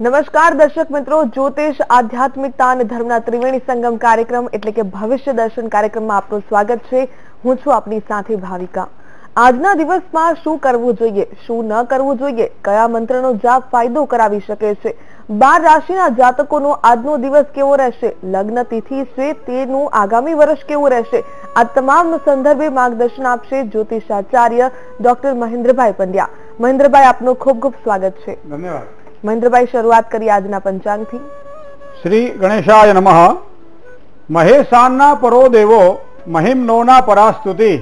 નમસ્કાર દર્શક મિત્રો, જ્યોતિષ, આધ્યાત્મિકતા અને ધર્મના ત્રિવેણી સંગમ કાર્યક્રમ એટલે કે ભવિષ્ય દર્શન કાર્યક્રમમાં આપનું સ્વાગત છે. હું છું આપની સાથે ભાવિકા. આજના દિવસમાં શું કરવું જોઈએ, શું ન કરવું જોઈએ, કયા મંત્રનો જાપ ફાયદો કરાવી શકે છે, બાર રાશિના જાતકોનો આજનો દિવસ કેવો રહેશે, લગ્ન તિથિ છે તેનું આગામી વર્ષ કેવું રહેશે, આ તમામ સંદર્ભે માર્ગદર્શન આપશે જ્યોતિષાચાર્ય ડોક્ટર મહેન્દ્રભાઈ પંડ્યા. મહેન્દ્રભાઈ, આપનું ખૂબ ખૂબ સ્વાગત છે. ધન્યવાદ. મહેન્દ્રભાઈ શરૂઆત કરી આજના પંચાંગથી. શ્રી ગણેશાય નમઃ. મહેશાનના પરો દેવો મહિમનોના પરાસ્તુતિ,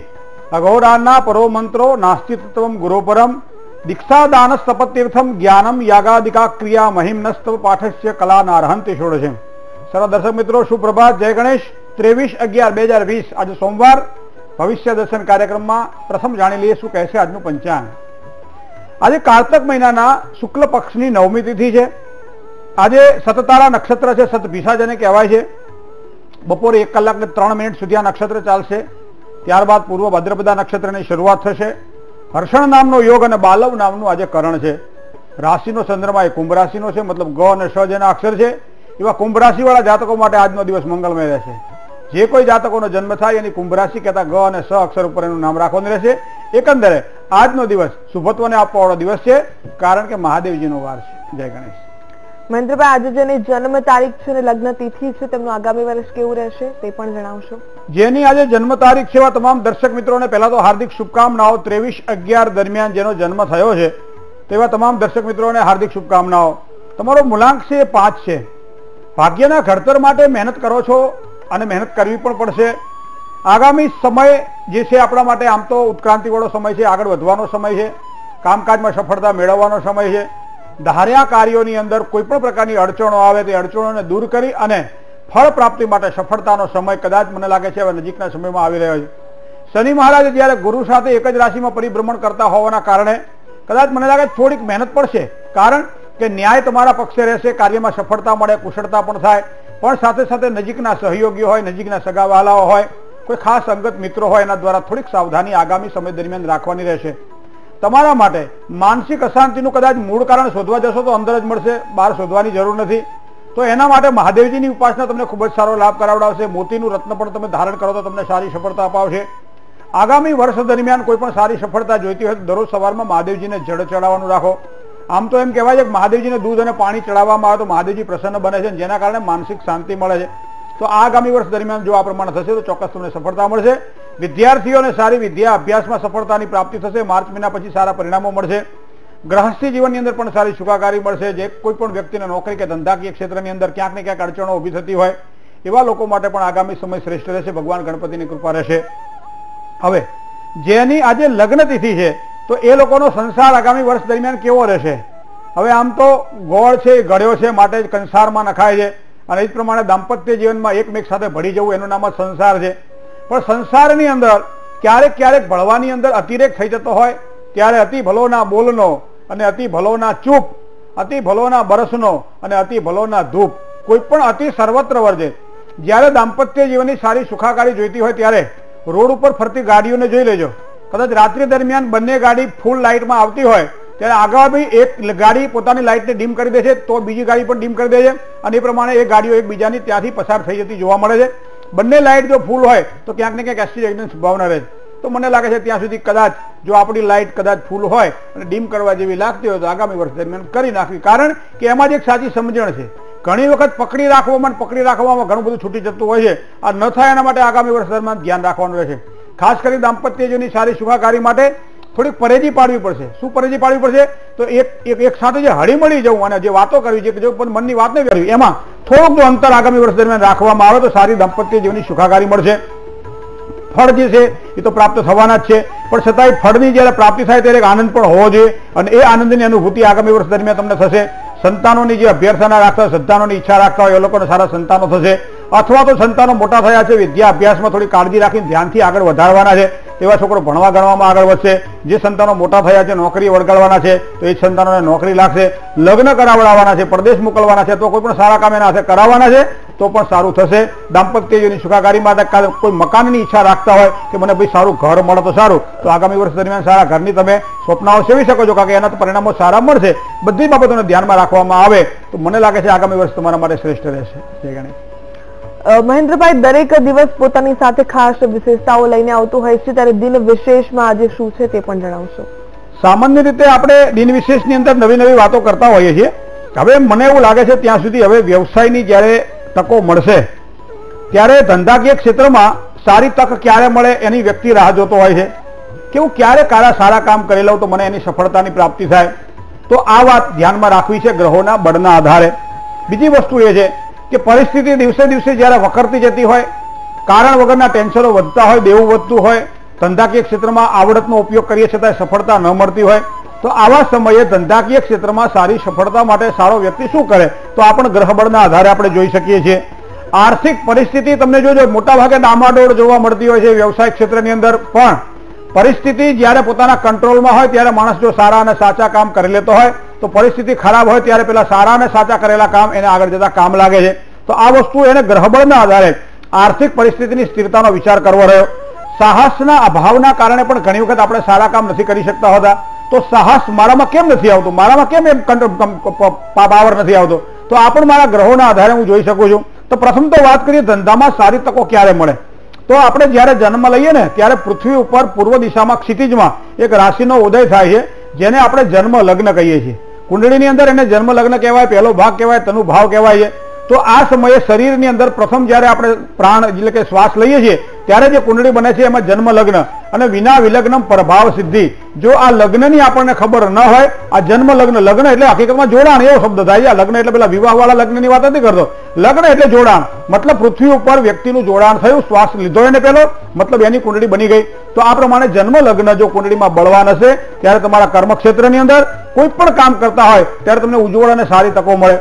અઘોરાના પરો મંત્રો નાસ્તિ ગુરુપરમ દીક્ષાદાન સપતીર્થમ જ્ઞાનમ યાગાદિકા ક્રિયા મહિમનસ્તવ પાઠસ્ય કલા નારહંતિ છે સર્વ દર્શક મિત્રો, સુપ્રભાત, જય ગણેશ. ત્રેવીસ અગિયાર બે હજાર વીસ, આજે સોમવાર. ભવિષ્ય દર્શન કાર્યક્રમમાં પ્રથમ જાણી લઈએ શું કહેશે આજનું પંચાંગ. આજે કાર્તક મહિનાના શુક્લ પક્ષની નવમી તિથિ છે. આજે સતતારા નક્ષત્ર છે સતભીસા જેને કહેવાય છે. બપોરે એક કલાક ને ત્રણ મિનિટ સુધી આ નક્ષત્ર ચાલશે. ત્યારબાદ પૂર્વ ભદ્રપદા નક્ષત્રની શરૂઆત થશે. હર્ષણ નામનો યોગ અને બાલવ નામનું આજે કરણ છે. રાશિનો ચંદ્રમા એ કુંભ રાશિનો છે, મતલબ ગ અને શ જેના અક્ષર છે. એવા કુંભ રાશિવાળા જાતકો માટે આજનો દિવસ મંગલમય રહેશે. જે કોઈ જાતકોનો જન્મ થાય એની કુંભ રાશિ કહેતા ગ અને સ અક્ષર ઉપર એનું નામ રાખવાનું રહેશે. એકંદરે આજનો દિવસ શુભત્વને આપવાવાળો દિવસ છે કારણ કે મહાદેવજીનો વાર છે. જય ગણેશ. મહેન્દ્રભાઈ આજે જેની જન્મ તારીખ છે અને લગ્ન તિથિ છે તેમનું આગામી વર્ષ કેવું રહેશે તે પણ જણાવશો. જેની આજે જન્મ તારીખ છે એવા તમામ દર્શક મિત્રોને પહેલા તો હાર્દિક શુભકામનાઓ ત્રેવીસ અગિયાર દરમિયાન જેનો જન્મ થયો છે તેવા તમામ દર્શક મિત્રોને હાર્દિક શુભકામનાઓ. તમારો મૂલાંક છે એ પાંચ છે. ભાગ્યના ઘડતર માટે મહેનત કરો છો અને મહેનત કરવી પણ પડશે. આગામી સમય જે છે આપણા માટે આમ તો ઉત્ક્રાંતિવાળો સમય છે, આગળ વધવાનો સમય છે, કામકાજમાં સફળતા મેળવવાનો સમય છે. ધાર્યા કાર્યોની અંદર કોઈ પણ પ્રકારની અડચણો આવે તે અડચણોને દૂર કરી અને ફળ પ્રાપ્તિ માટે સફળતાનો સમય કદાચ મને લાગે છે હવે નજીકના સમયમાં આવી રહ્યો છે. શનિ મહારાજ જ્યારે ગુરુ સાથે એક જ રાશિમાં પરિભ્રમણ કરતા હોવાના કારણે કદાચ મને લાગે થોડીક મહેનત પડશે. કારણ કે ન્યાય તમારા પક્ષે રહેશે, કાર્યમાં સફળતા મળે, કુશળતા પણ થાય. પણ સાથે સાથે નજીકના સહયોગીઓ હોય, નજીકના સગાવાલાઓ હોય કોઈ ખાસ અંગત મિત્રો હોય એના દ્વારા થોડીક સાવધાની આગામી સમય દરમિયાન રાખવાની રહેશે. તમારા માટે માનસિક અશાંતિનું કદાચ મૂળ કારણ શોધવા જશો તો અંદર જ મળશે, બહાર શોધવાની જરૂર નથી. તો એના માટે મહાદેવજીની ઉપાસના તમને ખૂબ જ સારો લાભ કરાવડાવશે. મોતીનું રત્ન પણ તમે ધારણ કરો તો તમને સારી સફળતા અપાવશે. આગામી વર્ષ દરમિયાન કોઈ પણ સારી સફળતા જોઈતી હોય તો દરરોજ સવારમાં મહાદેવજીને જળ ચડાવવાનું રાખો. આમ તો એમ કહેવાય છે કે મહાદેવજીને દૂધ અને પાણી ચડાવવામાં આવે તો મહાદેવજી પ્રસન્ન બને છે જેના કારણે માનસિક શાંતિ મળે છે. તો આગામી વર્ષ દરમિયાન જો આ પ્રમાણે થશે તો ચોક્કસ તમને સફળતા મળશે. વિદ્યાર્થીઓને સારી વિદ્યા અભ્યાસમાં સફળતાની પ્રાપ્તિ થશે. માર્ચ મહિના પછી સારા પરિણામો મળશે. ગ્રહસ્થી જીવનની અંદર પણ સારી સુખાકારી મળશે. જે કોઈ પણ વ્યક્તિને નોકરી કે ધંધાકીય ક્ષેત્રની અંદર ક્યાંક ને ક્યાંક અડચણો ઊભી થતી હોય, એવા લોકો માટે પણ આગામી સમય શ્રેષ્ઠ રહેશે. ભગવાન ગણપતિની કૃપા રહેશે. હવે, જેની આજે લગ્ન તિથિ છે, તો એ લોકોનો સંસાર આગામી વર્ષ દરમિયાન કેવો રહેશે? હવે આમ તો ગોળ છે, ગળ્યો છે, માટે કંસારમાં નખાય છે. અને એ જ પ્રમાણે દાંપત્ય જીવનમાં એકમેક સાથે ભળી જવું એનું નામ જ સંસાર છે. પણ સંસારની અંદર ક્યારેક ક્યારેક ભળવાની અંદર અતિરેક થઈ જતો હોય, ત્યારે અતિ ભલોના બોલનો અને અતિ ભલોના ચૂપ, અતિ ભલોના બરસનો અને અતિ ભલોના ધૂપ કોઈ પણ અતિ સર્વત્ર વર્જે. જ્યારે દાંપત્ય જીવનની સારી સુખાકારી જોઈતી હોય ત્યારે રોડ ઉપર ફરતી ગાડીઓને જોઈ લેજો. કદાચ રાત્રિ દરમિયાન બંને ગાડી ફૂલ લાઇટમાં આવતી હોય ત્યારે આગામી એક ગાડી પોતાની લાઇટને ડીમ કરી દે છે, તો બીજી ગાડી પણ ડીમ કરી દે છે. અને એ પ્રમાણે એ ગાડીઓ એકબીજાની ત્યાંથી પસાર થઈ જતી જોવા મળે છે. બંને લાઇટ જો ફૂલ હોય, તો ક્યાંક ને ક્યાંક એક્સિડન્ટની સંભાવના રહે તો મને લાગે છે ત્યાં સુધી કદાચ જો આપણી લાઇટ કદાચ ફૂલ હોય અને ડીમ કરવા જેવી લાગતી હોય, તો આગામી વર્ષ દરમિયાન કરી નાખવી. કારણ કે એમાં જ એક સાચી સમજણ છે. ઘણી વખત પકડી રાખવામાં પકડી રાખવામાં ઘણું બધું છૂટી જતું હોય છે. આ ન થાય એના માટે આગામી વર્ષ દરમિયાન ધ્યાન રાખવાનું રહેશે. ખાસ કરી દાંપત્યજોની સારી સુખાકારી માટે થોડીક પરેજી પાડવી પડશે. શું પરેજી પાડવી પડશે? તો એક એક સાથે જે હળીમળી જવું અને જે વાતો કરવી છે જો પણ મનની વાત નહીં કરવી, એમાં થોડુંક જો અંતર આગામી વર્ષ દરમિયાન રાખવામાં આવે તો સારી દાંપત્ય જીવનની સુખાકારી મળશે. ફળ જે છે, એ તો પ્રાપ્ત થવાના જ છે. પણ છતાંય ફળની જ્યારે પ્રાપ્તિ થાય ત્યારે એક આનંદ પણ હોવો જોઈએ. અને એ આનંદની અનુભૂતિ આગામી વર્ષ દરમિયાન તમને થશે. સંતાનોની જે અભ્યર્થના રાખતા સંતાનોની ઈચ્છા રાખતા હોય, એ લોકોને સારા સંતાનો થશે. અથવા તો સંતાનો મોટા થયા છે, વિદ્યા અભ્યાસમાં થોડી કાળજી રાખીને ધ્યાનથી આગળ વધારવાના છે એવા છોકરો ભણવા ગણવામાં આગળ વધશે. જે સંતાનો મોટા થયા છે, નોકરી વળગાડવાના છે, તો એ સંતાનોને નોકરી લાગશે. લગ્ન કરાવડાવવાના છે, પરદેશ મોકલવાના છે, તો કોઈ પણ સારા કામ એના હાથે કરાવવાના છે. તો પણ સારું થશે. દાંપત્ય જીવનની સુખાકારી માટે કોઈ મકાનની ઈચ્છા રાખતા હોય કે મને ભાઈ સારું ઘર મળે તો સારું. તો આગામી વર્ષ દરમિયાન સારા ઘરની તમે સ્વપ્નાઓ સેવી શકો છો કારણ કે એના પરિણામો સારા મળશે. બધી બાબતોને ધ્યાનમાં રાખવામાં આવે. તો મને લાગે છે આગામી વર્ષ તમારા માટે શ્રેષ્ઠ રહેશે. જય ગણેશ. મહેન્દ્રભાઈ દરેક દિવસ પોતાની સાથે ખાસ વિશેષતાઓ લઈને આવતું હોય છે ત્યારે દિન વિશેષમાં આજે શું છે તે પણ જણાવશો. સામાન્ય રીતે આપણે દિન વિશેષની અંદર નવી નવી વાતો કરતા હોઈએ છીએ. હવે મને એવું લાગે છે ત્યાં સુધી હવે વ્યવસાયની જ્યારે તકો મળશે. ત્યારે ધંધાકીય ક્ષેત્રમાં સારી તક ક્યારે મળે એની વ્યક્તિ રાહ જોતો હોય છે. કે હું ક્યારે કારા સારા કામ કરી લઉં તો મને એની સફળતાની પ્રાપ્તિ થાય. તો આ વાત ધ્યાનમાં રાખવી છે ગ્રહોના બળના આધારે. બીજી વસ્તુ એ છે કે પરિસ્થિતિ દિવસે દિવસે જ્યારે વખરતી જતી હોય, કારણ વગરના ટેન્શનો વધતા હોય દેવું વધતું હોય, ધંધાકીય ક્ષેત્રમાં આવડતનો ઉપયોગ કરીએ છતાંય સફળતા ન મળતી હોય તો આવા સમયે ધંધાકીય ક્ષેત્રમાં સારી સફળતા માટે સારો વ્યક્તિ શું કરે? તો આ પણ ગ્રહબળના આધારે આપણે જોઈ શકીએ છીએ. આર્થિક પરિસ્થિતિ તમને જોજો મોટા ભાગે ડામાડોળ જોવા મળતી હોય છે વ્યવસાય ક્ષેત્રની અંદર. પણ પરિસ્થિતિ જ્યારે પોતાના કંટ્રોલમાં હોય, ત્યારે માણસ જો સારા અને સાચા કામ કરી લેતો હોય, તો પરિસ્થિતિ ખરાબ હોય ત્યારે પેલા સારા અને સાચા કરેલા કામ એને આગળ જતા કામ લાગે છે. તો આ વસ્તુ એને ગ્રહબળના આધારે આર્થિક પરિસ્થિતિની સ્થિરતાનો વિચાર કરવો રહ્યો. સાહસના અભાવના કારણે પણ ઘણી વખત આપણે સારા કામ નથી કરી શકતા હોતા. તો સાહસ મારામાં કેમ નથી આવતો? મારામાં કેમ એમ પાવર નથી આવતો? તો આ પણ મારા ગ્રહોના આધારે હું જોઈ શકું છું. તો પ્રથમ તો વાત કરીએ ધંધામાં સારી તકો ક્યારે મળે? તો આપણે જ્યારે જન્મ લઈએ ને, ત્યારે પૃથ્વી ઉપર પૂર્વ દિશામાં ક્ષિતિજમાં એક રાશિનો ઉદય થાય છે, જેને આપણે જન્મ લગ્ન કહીએ છીએ. કુંડળીની અંદર એને જન્મ લગ્ન કહેવાય, પહેલો ભાગ કહેવાય તનુ ભાવ કહેવાય છે. તો આ સમયે શરીરની અંદર પ્રથમ જ્યારે આપણે પ્રાણ એટલે કે શ્વાસ લઈએ છીએ, ત્યારે જે કુંડળી બને છે એમાં જન્મ લગ્ન. અને વિના વિલગ્ન પ્રભાવ સિદ્ધિ. જો આ લગ્નની આપણને ખબર ન હોય, આ જન્મ લગ્ન લગ્ન એટલે હકીકતમાં જોડાણ એવો શબ્દ થાય આ લગ્ન એટલે પેલા વિવાહ વાળા લગ્નની વાત નથી કરતો. લગ્ન એટલે જોડાણ. મતલબ પૃથ્વી ઉપર વ્યક્તિનું જોડાણ થયું, શ્વાસ લીધો એને પેલો, મતલબ એની કુંડળી બની ગઈ. તો આ પ્રમાણે જન્મ લગ્ન જો કુંડળીમાં બળવાન હશે, ત્યારે તમારા કર્મક્ષેત્રની અંદર કોઈ પણ કામ કરતા હોય, ત્યારે તમને ઉજ્જવળ અને સારી તકો મળે.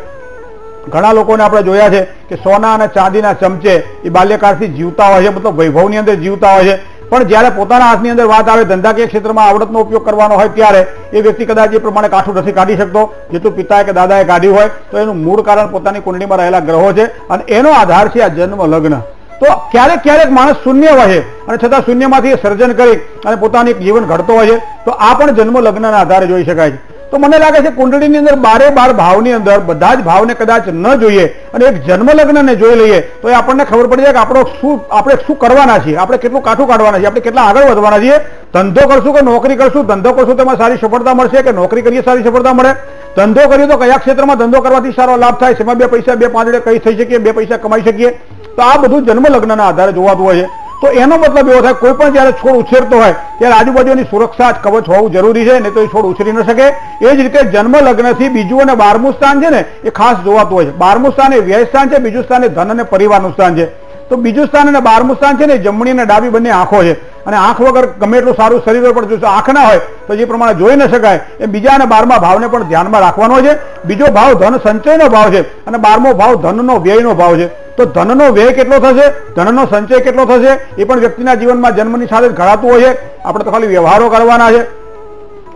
ઘણા લોકોને આપણે જોયા છે કે સોના અને ચાંદીના ચમચે એ બાલ્યકાળથી જીવતા હોય છે, મતલબ વૈભવની અંદર જીવતા હોય છે. પણ જ્યારે પોતાના હાથની અંદર વાત આવે, ધંધાકીય ક્ષેત્રમાં આવડતનો ઉપયોગ કરવાનો હોય ત્યારે એ વ્યક્તિ કદાચ એ પ્રમાણે કાઠું નથી કાઢી શકતો. જેટલું પિતાએ કે દાદાએ કાઢ્યું હોય, તો એનું મૂળ કારણ પોતાની કુંડળીમાં રહેલા ગ્રહો છે અને એનો આધાર છે આ જન્મ લગ્ન. તો ક્યારેક ક્યારેક માણસ શૂન્ય છે અને છતાં શૂન્યમાંથી સર્જન કરી અને પોતાની જીવન ઘડતો હોય છે. તો આ પણ જન્મ લગ્નના આધારે જોઈ શકાય છે. તો મને લાગે છે કુંડળીની અંદર બારે બાર ભાવની અંદર બધા જ ભાવને કદાચ ન જોઈએ અને એક જન્મલગ્નને જોઈ લઈએ, તો એ આપણને ખબર પડી જાય કે આપણો શું આપણે શું કરવાના છીએ, આપણે કેટલું કાઠું કાઢવાના છીએ, આપણે કેટલા આગળ વધવાના છીએ. ધંધો કરશું કે નોકરી કરશું? ધંધો કરશું તેમાં સારી સફળતા મળશે કે નોકરી કરીએ સારી સફળતા મળે? ધંધો કરીએ તો કયા ક્ષેત્રમાં ધંધો કરવાથી સારો લાભ થાય? એમાં બે પૈસા, બે પાંચડે કઈ થઈ શકીએ, બે પૈસા કમાઈ શકીએ? તો આ બધું જન્મ લગ્નના આધારે જોવાતું હોય છે. તો એનો મતલબ એવો થાય, કોઈ પણ જયારે છોડ ઉછેરતો હોય, ત્યારે આજુબાજુની સુરક્ષા કવચ હોવું જરૂરી છે, નહીં તો એ છોડ ઉછરી ન શકે. એ જ રીતે જન્મ લગ્નથી બીજું અને બારમું સ્થાન છે ને, એ ખાસ જોવાતું હોય છે. બારમું સ્થાન એ વ્યય સ્થાન છે, બીજું સ્થાન એ ધન અને પરિવારનું સ્થાન છે. તો બીજું સ્થાન અને બારમું સ્થાન છે ને, જમણી અને ડાબી બંને આંખો છે. અને આંખ વગર ગમે એટલું સારું શરીર પણ જોશે આંખ ના હોય, તો જે પ્રમાણે જોઈ ન શકાય, એ બીજા અને બારમા ભાવને પણ ધ્યાનમાં રાખવાનો છે. બીજો ભાવ ધન સંચયનો ભાવ છે અને બારમો ભાવ ધનનો વ્યયનો ભાવ છે. તો ધનનો વ્યય કેટલો થશે? ધનનો સંચય કેટલો થશે? એ પણ વ્યક્તિના જીવનમાં જન્મની સાથે જ ઘડાતું હોય છે. આપણે તો ખાલી વ્યવહારો કરવાના છે.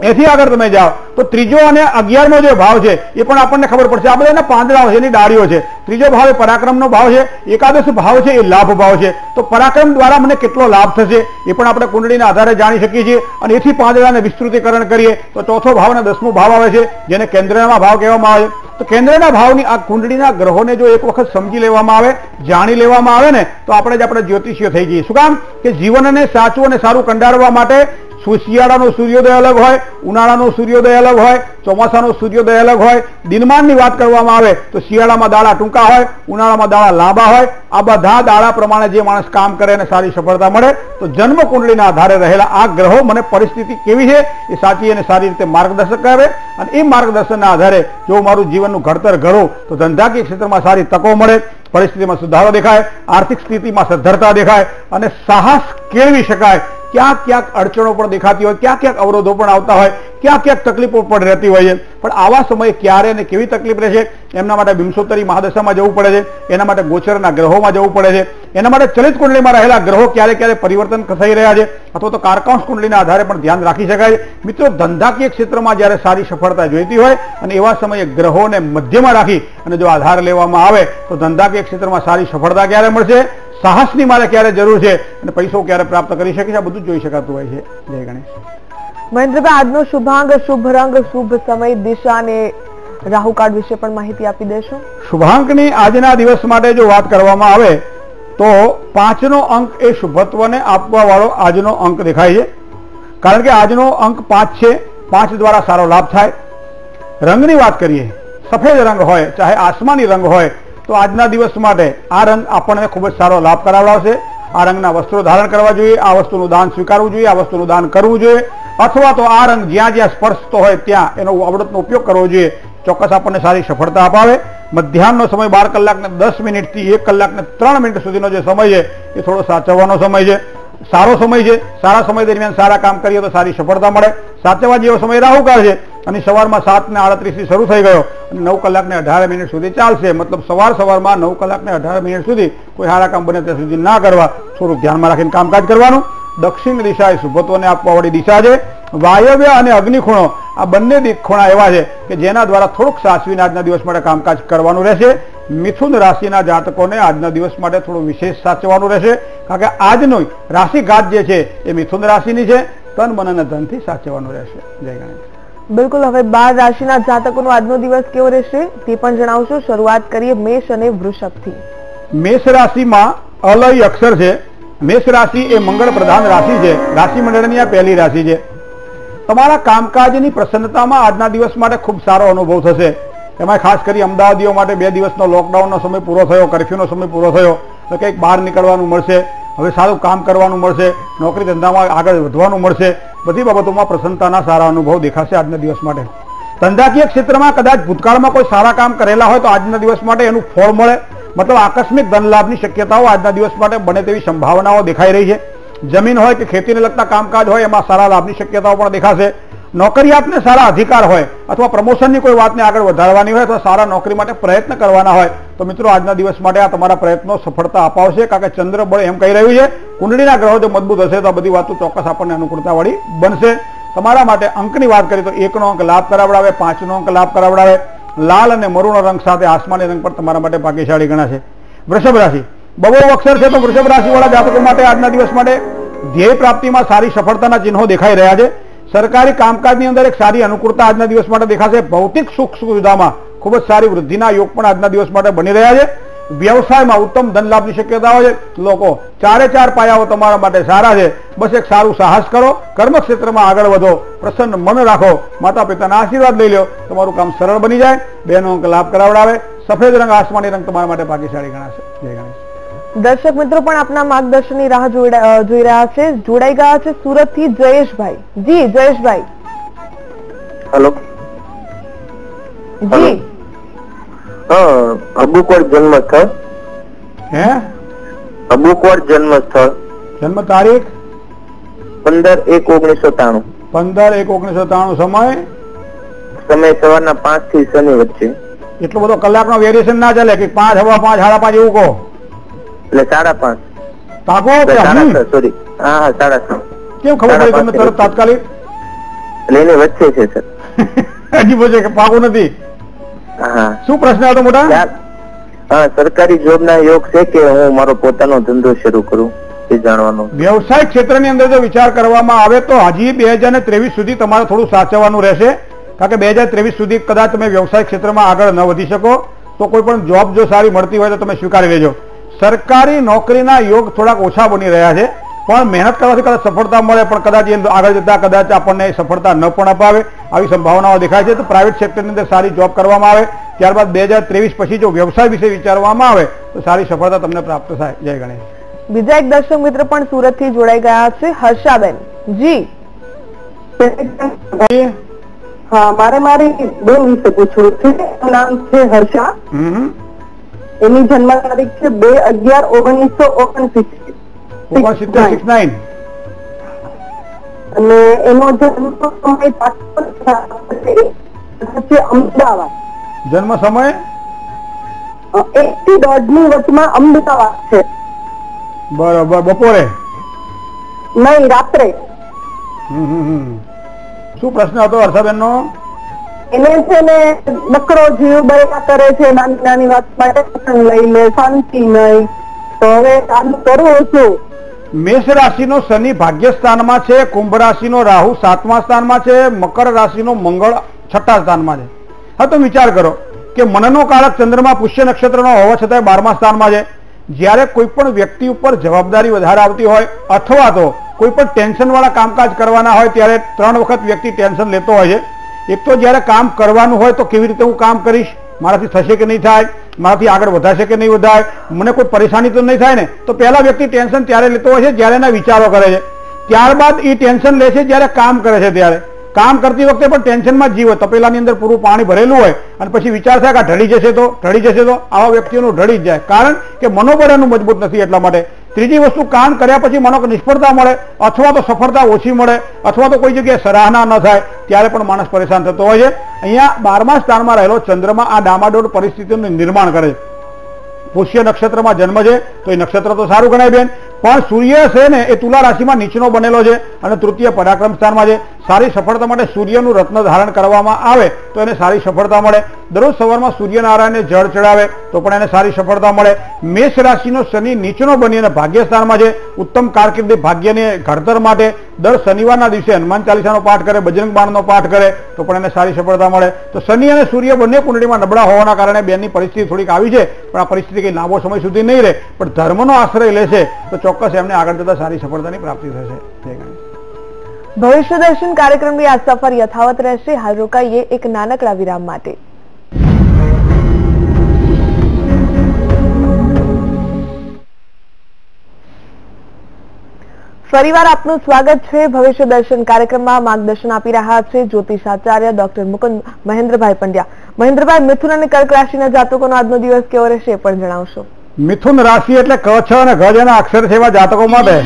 એથી આગળ તમે જાઓ. તો ત્રીજો અને અગિયારનો જે ભાવ છે, એ પણ આપણને ખબર પડશે. આ બધા પાંદડાઓ છે, એની ડાળીઓ છે. ત્રીજો ભાવ એ પરાક્રમનો ભાવ છે, એકાદશ ભાવ છે, એ લાભ ભાવ છે. તો પરાક્રમ દ્વારા મને કેટલો લાભ થશે, એ પણ આપણે કુંડળીના આધારે જાણી શકીએ છીએ. અને એથી પાંદડાને વિસ્તૃતિકરણ કરીએ, તો ચોથો ભાવ અને દસમો ભાવ આવે છે, જેને કેન્દ્રના ભાવ કહેવામાં આવે તો કેન્દ્રના ભાવની આ કુંડળીના ગ્રહોને જો એક વખત સમજી લેવામાં આવે, જાણી લેવામાં આવે ને, તો આપણે જ આપણે જ્યોતિષીઓ થઈ જઈએ. શું કામ? કે જીવનને સાચું અને સારું કંડારવા માટે શિયાળાનો સૂર્યોદય અલગ હોય, ઉનાળાનો સૂર્યોદય અલગ હોય, ચોમાસાનો સૂર્યોદય અલગ હોય, દિનમાનની વાત કરવામાં આવે તો શિયાળામાં દાડા ટૂંકા હોય, ઉનાળામાં દાડા લાંબા હોય, આ બધા દાડા પ્રમાણે જે માણસ કામ કરે અને સારી સફળતા મળે, તો જન્મ કુંડળીના આધારે રહેલા આ ગ્રહો મને પરિસ્થિતિ કેવી છે એ સાચી અને સારી રીતે માર્ગદર્શક કરે અને એ માર્ગદર્શનના આધારે જો મારું જીવનનું ઘડતર ઘડું, તો ધંધાકીય ક્ષેત્રમાં સારી તકો મળે, પરિસ્થિતિમાં સુધારો દેખાય, આર્થિક સ્થિતિમાં સદ્ધરતા દેખાય અને સાહસ કેળવી શકાય ક્યાંક ક્યાંક અડચણો પણ દેખાતી હોય, ક્યાંક ક્યાંક અવરોધો પણ આવતા હોય, ક્યાંક ક્યાંક તકલીફો પણ રહેતી હોય છે. પણ આવા સમયે ક્યારે અને કેવી તકલીફ રહેશે? એમના માટે બિંસોત્તરી મહાદશામાં જવું પડે છે, એના માટે ગોચરના ગ્રહોમાં જવું પડે છે, એના માટે ચલિત કુંડલીમાં રહેલા ગ્રહો ક્યારે ક્યારે પરિવર્તન થઈ રહ્યા છે, અથવા તો કારકાંશ કુંડલીના આધારે પણ ધ્યાન રાખી શકાય મિત્રો, ધંધાકીય ક્ષેત્રમાં જ્યારે સારી સફળતા જોઈતી હોય અને એવા સમયે ગ્રહોને મધ્યમાં રાખી અને જો આધાર લેવામાં આવે, તો ધંધાકીય ક્ષેત્રમાં સારી સફળતા ક્યારે મળશે? સાહસની મારે ક્યારે જરૂર છે અને પૈસો ક્યારે પ્રાપ્ત કરી શકે છે આ બધું જોઈ શકાતું હોય છે જય ગણેશ. મહેન્દ્રભાઈ આજનો શુભાંગ શુભ રંગ શુભ સમય દિશા અને રાહુ કાર્ડ વિશે પણ માહિતી આપી દેશો. શુભાંકની આજના દિવસ માટે જો વાત કરવામાં આવે તો પાંચનો અંક એ શુભત્વને આપવા વાળો આજનો અંક દેખાય છે. કારણ કે આજનો અંક પાંચ છે પાંચ દ્વારા સારો લાભ થાય. રંગની વાત કરીએ સફેદ રંગ હોય ચાહે આસમાની રંગ હોય તો આજના દિવસ માટે આ રંગ આપણને ખૂબ જ સારો લાભ કરાવડાવશે. આ રંગના વસ્ત્રો ધારણ કરવા જોઈએ, આ વસ્તુનું દાન સ્વીકારવું જોઈએ, આ વસ્તુનું દાન કરવું જોઈએ. અથવા તો આ રંગ જ્યાં જ્યાં સ્પર્શતો હોય ત્યાં એનો આવડતનો ઉપયોગ કરવો જોઈએ. ચોક્કસ આપણને સારી સફળતા અપાવે. મધ્યાહનનો સમય બાર કલાકને દસ મિનિટથી એક કલાકને ત્રણ મિનિટ સુધીનો જે સમય છે, એ થોડો સાચવવાનો સમય છે. સારો સમય છે. સારા સમય દરમિયાન સારા કામ કરીએ તો સારી સફળતા મળે. સાચવવા જેવો સમય રાહુકાળ છે. અને સવારમાં સાત ને આડત્રીસ શરૂ થઈ ગયો અને નવ કલાક ને અઢાર મિનિટ સુધી ચાલશે. મતલબ સવાર સવારમાં નવ કલાક ને અઢાર મિનિટ સુધી કોઈ સારા કામ બને ત્યાં સુધી ના કરવા થોડુંક ધ્યાનમાં રાખીને કામકાજ કરવાનું. દક્ષિણ દિશા એ શુભત્વને આપવાવાળી દિશા છે. વાયવ્ય અને અગ્નિ ખૂણો આ બંને ખૂણા એવા છે કે જેના દ્વારા થોડુંક સાચવીને આજના દિવસ માટે કામકાજ કરવાનું રહેશે. મિથુન રાશિના જાતકોને આજના દિવસ માટે થોડું વિશેષ સાચવવાનું રહેશે. કારણ કે આજનો રાશિઘાત જે છે એ મિથુન રાશિની છે. તન, મન અને ધનથી સાચવવાનું રહેશે. જય ગણેશ. બિલકુલ, હવે બાર રાશિના જાતકોનો આજનો દિવસ કેવો રહેશે તે પણ જણાવશો. શરૂઆત કરીએ મેષ અને વૃષભથી. મેષ રાશિમાં અલય અક્ષર છે. મેષ રાશિ એ મંગળ પ્રધાન રાશિ છે. રાશિ મંડળની આ પહેલી રાશિ છે. તમારા કામકાજની પ્રસન્નતામાં આજના દિવસ માટે ખૂબ સારો અનુભવ થશે. એમાં ખાસ કરી અમદાવાદીઓ માટે બે દિવસનો લોકડાઉનનો સમય પૂરો થયો, કરફ્યુનો સમય પૂરો થયો, તો કંઈક બહાર નીકળવાનું મળશે. હવે સારું કામ કરવાનું મળશે. નોકરી ધંધામાં આગળ વધવાનું મળશે. બધી બાબતોમાં પ્રસન્નતાના સારા અનુભવ દેખાશે આજના દિવસ માટે. ધંધાકીય ક્ષેત્રમાં કદાચ ભૂતકાળમાં કોઈ સારા કામ કરેલા હોય તો આજના દિવસ માટે એનું ફળ મળે. મતલબ આકસ્મિક ધનલાભની શક્યતાઓ આજના દિવસ માટે બને તેવી સંભાવનાઓ દેખાઈ રહી છે. જમીન હોય કે ખેતીને લગતા કામકાજ હોય એમાં સારા લાભની શક્યતાઓ પણ દેખાશે. નોકરિયાતને સારા અધિકાર હોય અથવા પ્રમોશનની કોઈ વાતને આગળ વધારવાની હોય અથવા સારા નોકરી માટે પ્રયત્ન કરવાના હોય, તો મિત્રો આજના દિવસ માટે આ તમારા પ્રયત્નો સફળતા અપાવશે. કારણ કે ચંદ્ર બળ એમ કહી રહ્યું છે, કુંડળીના ગ્રહો જો મજબૂત હશે તો આ બધી વાતો ચોક્કસ આપણને અનુકૂળતાવાળી બનશે. તમારા માટે અંકની વાત કરીએ તો એકનો અંક લાભ કરાવડાવે, પાંચનો અંક લાભ કરાવડાવે. લાલ અને મરૂનો રંગ સાથે આસમાની રંગ પણ તમારા માટે ભાગ્યશાળી ગણાશે. વૃષભ રાશિ. બબો અક્ષર છે તો વૃષભ રાશિવાળા જાતકો માટે આજના દિવસ માટે ધ્યેય પ્રાપ્તિમાં સારી સફળતાના ચિહ્નો દેખાઈ રહ્યા છે. સરકારી કામકાજની અંદર એક સારી અનુકૂળતા આજના દિવસ માટે દેખાશે. ભૌતિક સુખ સુવિધામાં ખૂબ જ સારી વૃદ્ધિના યોગ પણ આજના દિવસ માટે બની રહ્યા છે. વ્યવસાયમાં ઉત્તમ ધન લાભની શક્યતાઓ છે. લોકો ચારે ચાર પાયાઓ તમારા માટે સારા છે. બસ એક સારું સાહસ કરો. કર્મક્ષેત્રમાં આગળ વધો. પ્રસન્ન મન રાખો. માતા પિતાના આશીર્વાદ લઈ લો. તમારું કામ સરળ બની જાય. બેનો અંક લાભ કરાવડાવે. સફેદ રંગ આસમાની રંગ તમારા માટે ભાગ્યશાળી ગણાશે. જય ગણેશ. દર્શક મિત્રો પણ આપના માર્ગદર્શનની રાહ જોઈ રહ્યા- જોઈ રહ્યા છે. જોડાઈ ગયા છે સુરતથી જયેશભાઈ. જી જયેશભાઈ. હેલો. જી. હા અબુકવડ જન્મ સ્થળ હે? અબુકવડ જન્મ સ્થળ જન્મ તારીખ? પંદર એક ઓગણીસો ત્રાણું. પંદર એક ઓગણીસો ત્રાણું. સમય? સમય સવારના પાંચથી શનિ વચ્ચે. એટલો બધો કલાકનો વેરિએશન ના ચાલે કે પાંચ હવા પાંચ સાડા પાંચ એવું કહો. એટલે સાડા પાંચ? છ સોરી હા હા સાડા છ. કેમ ખબર પડી તમને તરત તાત્કાલિક? એટલે વચ્ચે છે સર હજી પૂછે કે પાકું નથી. હા. શું પ્રશ્ન હતો મોટા? હા સરકારી જોબ ના યોગ છે કે હું મારો પોતાનો ધંધો શરૂ કરું? એ જાણવાનું. વ્યવસાય ક્ષેત્રની અંદર જો વિચાર કરવામાં આવે તો હજી બે હજાર ને ત્રેવીસ સુધી તમારે થોડું સાચવવાનું રહેશે. કારણ કે બે હજાર ત્રેવીસ સુધી કદાચ તમે વ્યવસાય ક્ષેત્રમાં આગળ ન વધી શકો. તો કોઈ પણ જોબ જો સારી મળતી હોય તો તમે સ્વીકારી લેજો. સરકારી નોકરીના યોગ થોડાક ઓછા બની રહ્યા છે પણ મહેનત કરવાથી કદાચ સફળતા મળે પણ કદાચ એ આગળ જતા કદાચ આપણને સફળતા ન પણ અપાવે આવી સંભાવનાઓ દેખાય છે. તો પ્રાઇવેટ સેક્ટરની અંદર સારી જોબ કરવામાં આવે ત્યારબાદ બે હજાર ત્રેવીસ પછી જો વ્યવસાય વિશે વિચારવામાં આવે તો સારી સફળતા તમને પ્રાપ્ત થાય. જય ગણેશ. બીજા એક દર્શક મિત્ર પણ સુરતથી જોડાઈ ગયા છે હર્ષાબેન. જી. હા મારે મારી બેન વિશે પૂછવું છે નામ છે હર્ષા. હમ. એની જન્મ તારીખ છે બે અગિયાર ઓગણીસો ઓગણસિત્તેર. અને એનો જન્મ સમય છે અમદાવાદ. જન્મ સમય? એક થી દોઢની વચમાં અમદાવાદ છે. બરોબર બપોરે? નહીં રાત્રે. હમ, હમ, હમ. શું પ્રશ્ન હતો હર્ષાબેન નો એને છે ને નકરો જીવ બળવા કરે છે, નાની નાની વાત માટે લઈ લે, શાંતિ નહીં. તો હવે કામ કરવું છું મેષ રાશિનો શનિ ભાગ્ય સ્થાનમાં છે, કુંભ રાશિનો રાહુ સાતમા સ્થાનમાં છે, મકર રાશિનો મંગળ છઠ્ઠા સ્થાનમાં છે. હા, તો વિચાર કરો કે મનનો કાળક ચંદ્રમાં પુષ્ય નક્ષત્રનો હોવા છતાંય બારમા સ્થાનમાં છે. જ્યારે કોઈ પણ વ્યક્તિ ઉપર જવાબદારી વધારે આવતી હોય અથવા તો કોઈ પણ ટેન્શન વાળા કામકાજ કરવાના હોય, ત્યારે ત્રણ વખત વ્યક્તિ ટેન્શન લેતો હોય છે. એક તો જ્યારે કામ કરવાનું હોય તો કેવી રીતે હું કામ કરીશ? મારાથી થશે કે નહીં થાય? મારાથી આગળ વધાશે કે નહીં વધાય? મને કોઈ પરેશાની તો નહીં થાય ને? તો પહેલા વ્યક્તિ ટેન્શન ત્યારે લેતો હોય છે, જ્યારે એના વિચારો કરે છે. ત્યારબાદ એ ટેન્શન લે છે જ્યારે કામ કરે છે ત્યારે. કામ કરતી વખતે પણ ટેન્શનમાં જીવ હોય. તપેલાની અંદર પૂરું પાણી ભરેલું હોય અને પછી વિચાર થાય કે ઢળી જશે તો, ઢળી જશે તો આવા વ્યક્તિઓનું ઢળી જ જાય. કારણ કે મનોબળ એનું મજબૂત નથી એટલા માટે. ત્રીજી વસ્તુ કામ કર્યા પછી મનો નિષ્ફળતા મળે, અથવા તો સફળતા ઓછી મળે, અથવા તો કોઈ જગ્યાએ સરાહના ન થાય, ત્યારે પણ માણસ પરેશાન થતો હોય છે. અહીંયા બારમા સ્થાનમાં રહેલો ચંદ્રમાં આ ડામાડોળ પરિસ્થિતિનું નિર્માણ કરે છે. પુષ્ય નક્ષત્રમાં જન્મ છે, તો એ નક્ષત્ર તો સારું ગણાય બેન. પણ સૂર્ય છે ને, એ તુલા રાશિમાં નીચનો બનેલો છે અને તૃતીય પરાક્રમ સ્થાનમાં છે. સારી સફળતા માટે સૂર્યનું રત્ન ધારણ કરવામાં આવે તો એને સારી સફળતા મળે. દરરોજ સવારમાં સૂર્યનારાયણને જળ ચડાવે તો પણ એને સારી સફળતા મળે. મેષ રાશિનો શનિ નીચનો બની અને ભાગ્યસ્થાનમાં છે. ઉત્તમ કારકિર્દી ભાગ્યને ઘડતર માટે દર શનિવારના દિવસે હનુમાન ચાલીસાનો પાઠ કરે, બજરંગ બાણનો પાઠ કરે તો પણ એને સારી સફળતા મળે. તો શનિ અને સૂર્ય બંને કુંડળીમાં નબળા હોવાના કારણે બેનની પરિસ્થિતિ થોડીક આવી છે, પણ આ પરિસ્થિતિ કંઈ લાંબો સમય સુધી નહીં રહે. પણ ધર્મનો આશ્રય લેશે તો ચોક્કસ એમને આગળ જતા સારી સફળતાની પ્રાપ્તિ થશે. જય ગણેશ. ભવિષ્ય દર્શન કાર્યક્રમની આ સફર યથાવત રહેશે. હાલ રોકાઈએ એક નાનકડા વિરામ માટે. ફરીવાર આપનું સ્વાગત છે. ભવિષ્ય દર્શન કાર્યક્રમમાં માર્ગદર્શન આપી રહ્યા છે જ્યોતિષાચાર્ય ડોક્ટર મુકુંદ મહેન્દ્રભાઈ પંડ્યા. મહેન્દ્રભાઈ, મિથુન અને કર્ક રાશિના જાતકોનો આજનો દિવસ કેવો રહેશે એ પણ જણાવશો. મિથુન રાશિ એટલે ક અને ગજ એના અક્ષર છે જાતકો માટે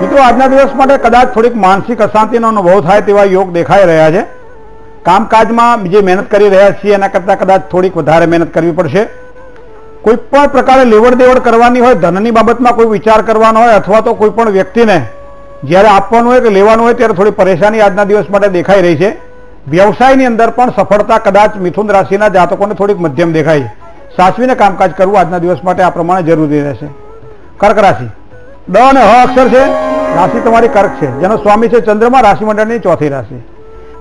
મિત્રો, આજના દિવસ માટે કદાચ થોડીક માનસિક અશાંતિનો અનુભવ થાય તેવા યોગ દેખાઈ રહ્યા છે. કામકાજમાં જે મહેનત કરી રહ્યા છીએ, એના કરતાં કદાચ થોડીક વધારે મહેનત કરવી પડશે. કોઈ પણ પ્રકારે લેવડ દેવડ કરવાની હોય, ધનની બાબતમાં કોઈ વિચાર કરવાનો હોય, અથવા તો કોઈ પણ વ્યક્તિને જ્યારે આપવાનું હોય કે લેવાનું હોય, ત્યારે થોડી પરેશાની આજના દિવસ માટે દેખાઈ રહી છે. વ્યવસાયની અંદર પણ સફળતા કદાચ મિથુન રાશિના જાતકોને થોડીક મધ્યમ દેખાય છે. સાચવીને કામકાજ કરવું આજના દિવસ માટે આ પ્રમાણે જરૂરી રહેશે. કર્ક રાશિ. ડ અને હ અક્ષર છે. રાશિ તમારી કર્ક છે. જેનો સ્વામી છે ચંદ્રમાં રાશિ મંડળની ચોથી રાશિ.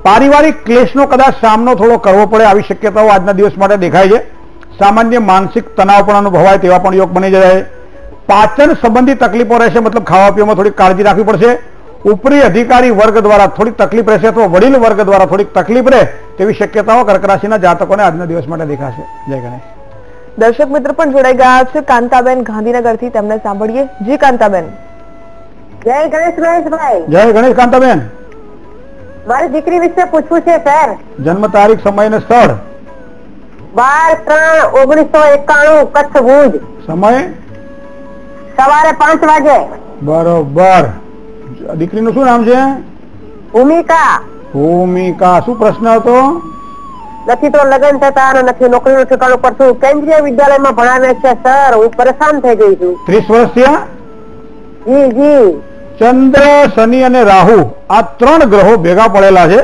પારિવારિક ક્લેશનો કદાચ સામનો થોડો કરવો પડે આવી શક્યતાઓ આજના દિવસ માટે દેખાય છે. સામાન્ય માનસિક તણાવ પણ અનુભવાય તેવા પણ યોગ બની જાય પાચન સંબંધી તકલીફો રહેશે, મતલબ ખાવા પીવામાં થોડીક કાળજી રાખવી પડશે. ઉપરી અધિકારી વર્ગ દ્વારા થોડીક તકલીફ રહેશે અથવા વડીલ વર્ગ દ્વારા થોડીક તકલીફ રહે તેવી શક્યતાઓ કર્ક રાશિના જાતકોને આજના દિવસ માટે દેખાશે. જય ગણેશ. દર્શક મિત્ર પણ જોડાઈ ગયા છે. કાંતાબેન ગાંધીનગરથી તેમને સાંભળીએ. જી કાંતાબેન. જય ગણેશ મહેશભાઈ જય ગણેશ કાંતાબેન. મારી દીકરી વિશે પૂછવું છે સર. જન્મ તારીખ સમય ને સ્થળ. બાર ત્રણ ઓગણીસો એકાણું કચ્છ ભુજ. સમય? સવારે પાંચ વાગે. બરોબર. દીકરીનું શું નામ છે? ભૂમિકા ભૂમિકા શું પ્રશ્ન હતો? નથી તો લગ્ન થતા અને નથી નોકરીનું ઠેકાણું કરશું કેન્દ્રીય વિદ્યાલયમાં ભણાવે છે સર. હું પરેશાન થઈ ગઈ છું. ત્રીસ વર્ષ થયા? જી જી. ચંદ્ર, શનિ અને રાહુ આ ત્રણ ગ્રહો ભેગા પડેલા છે.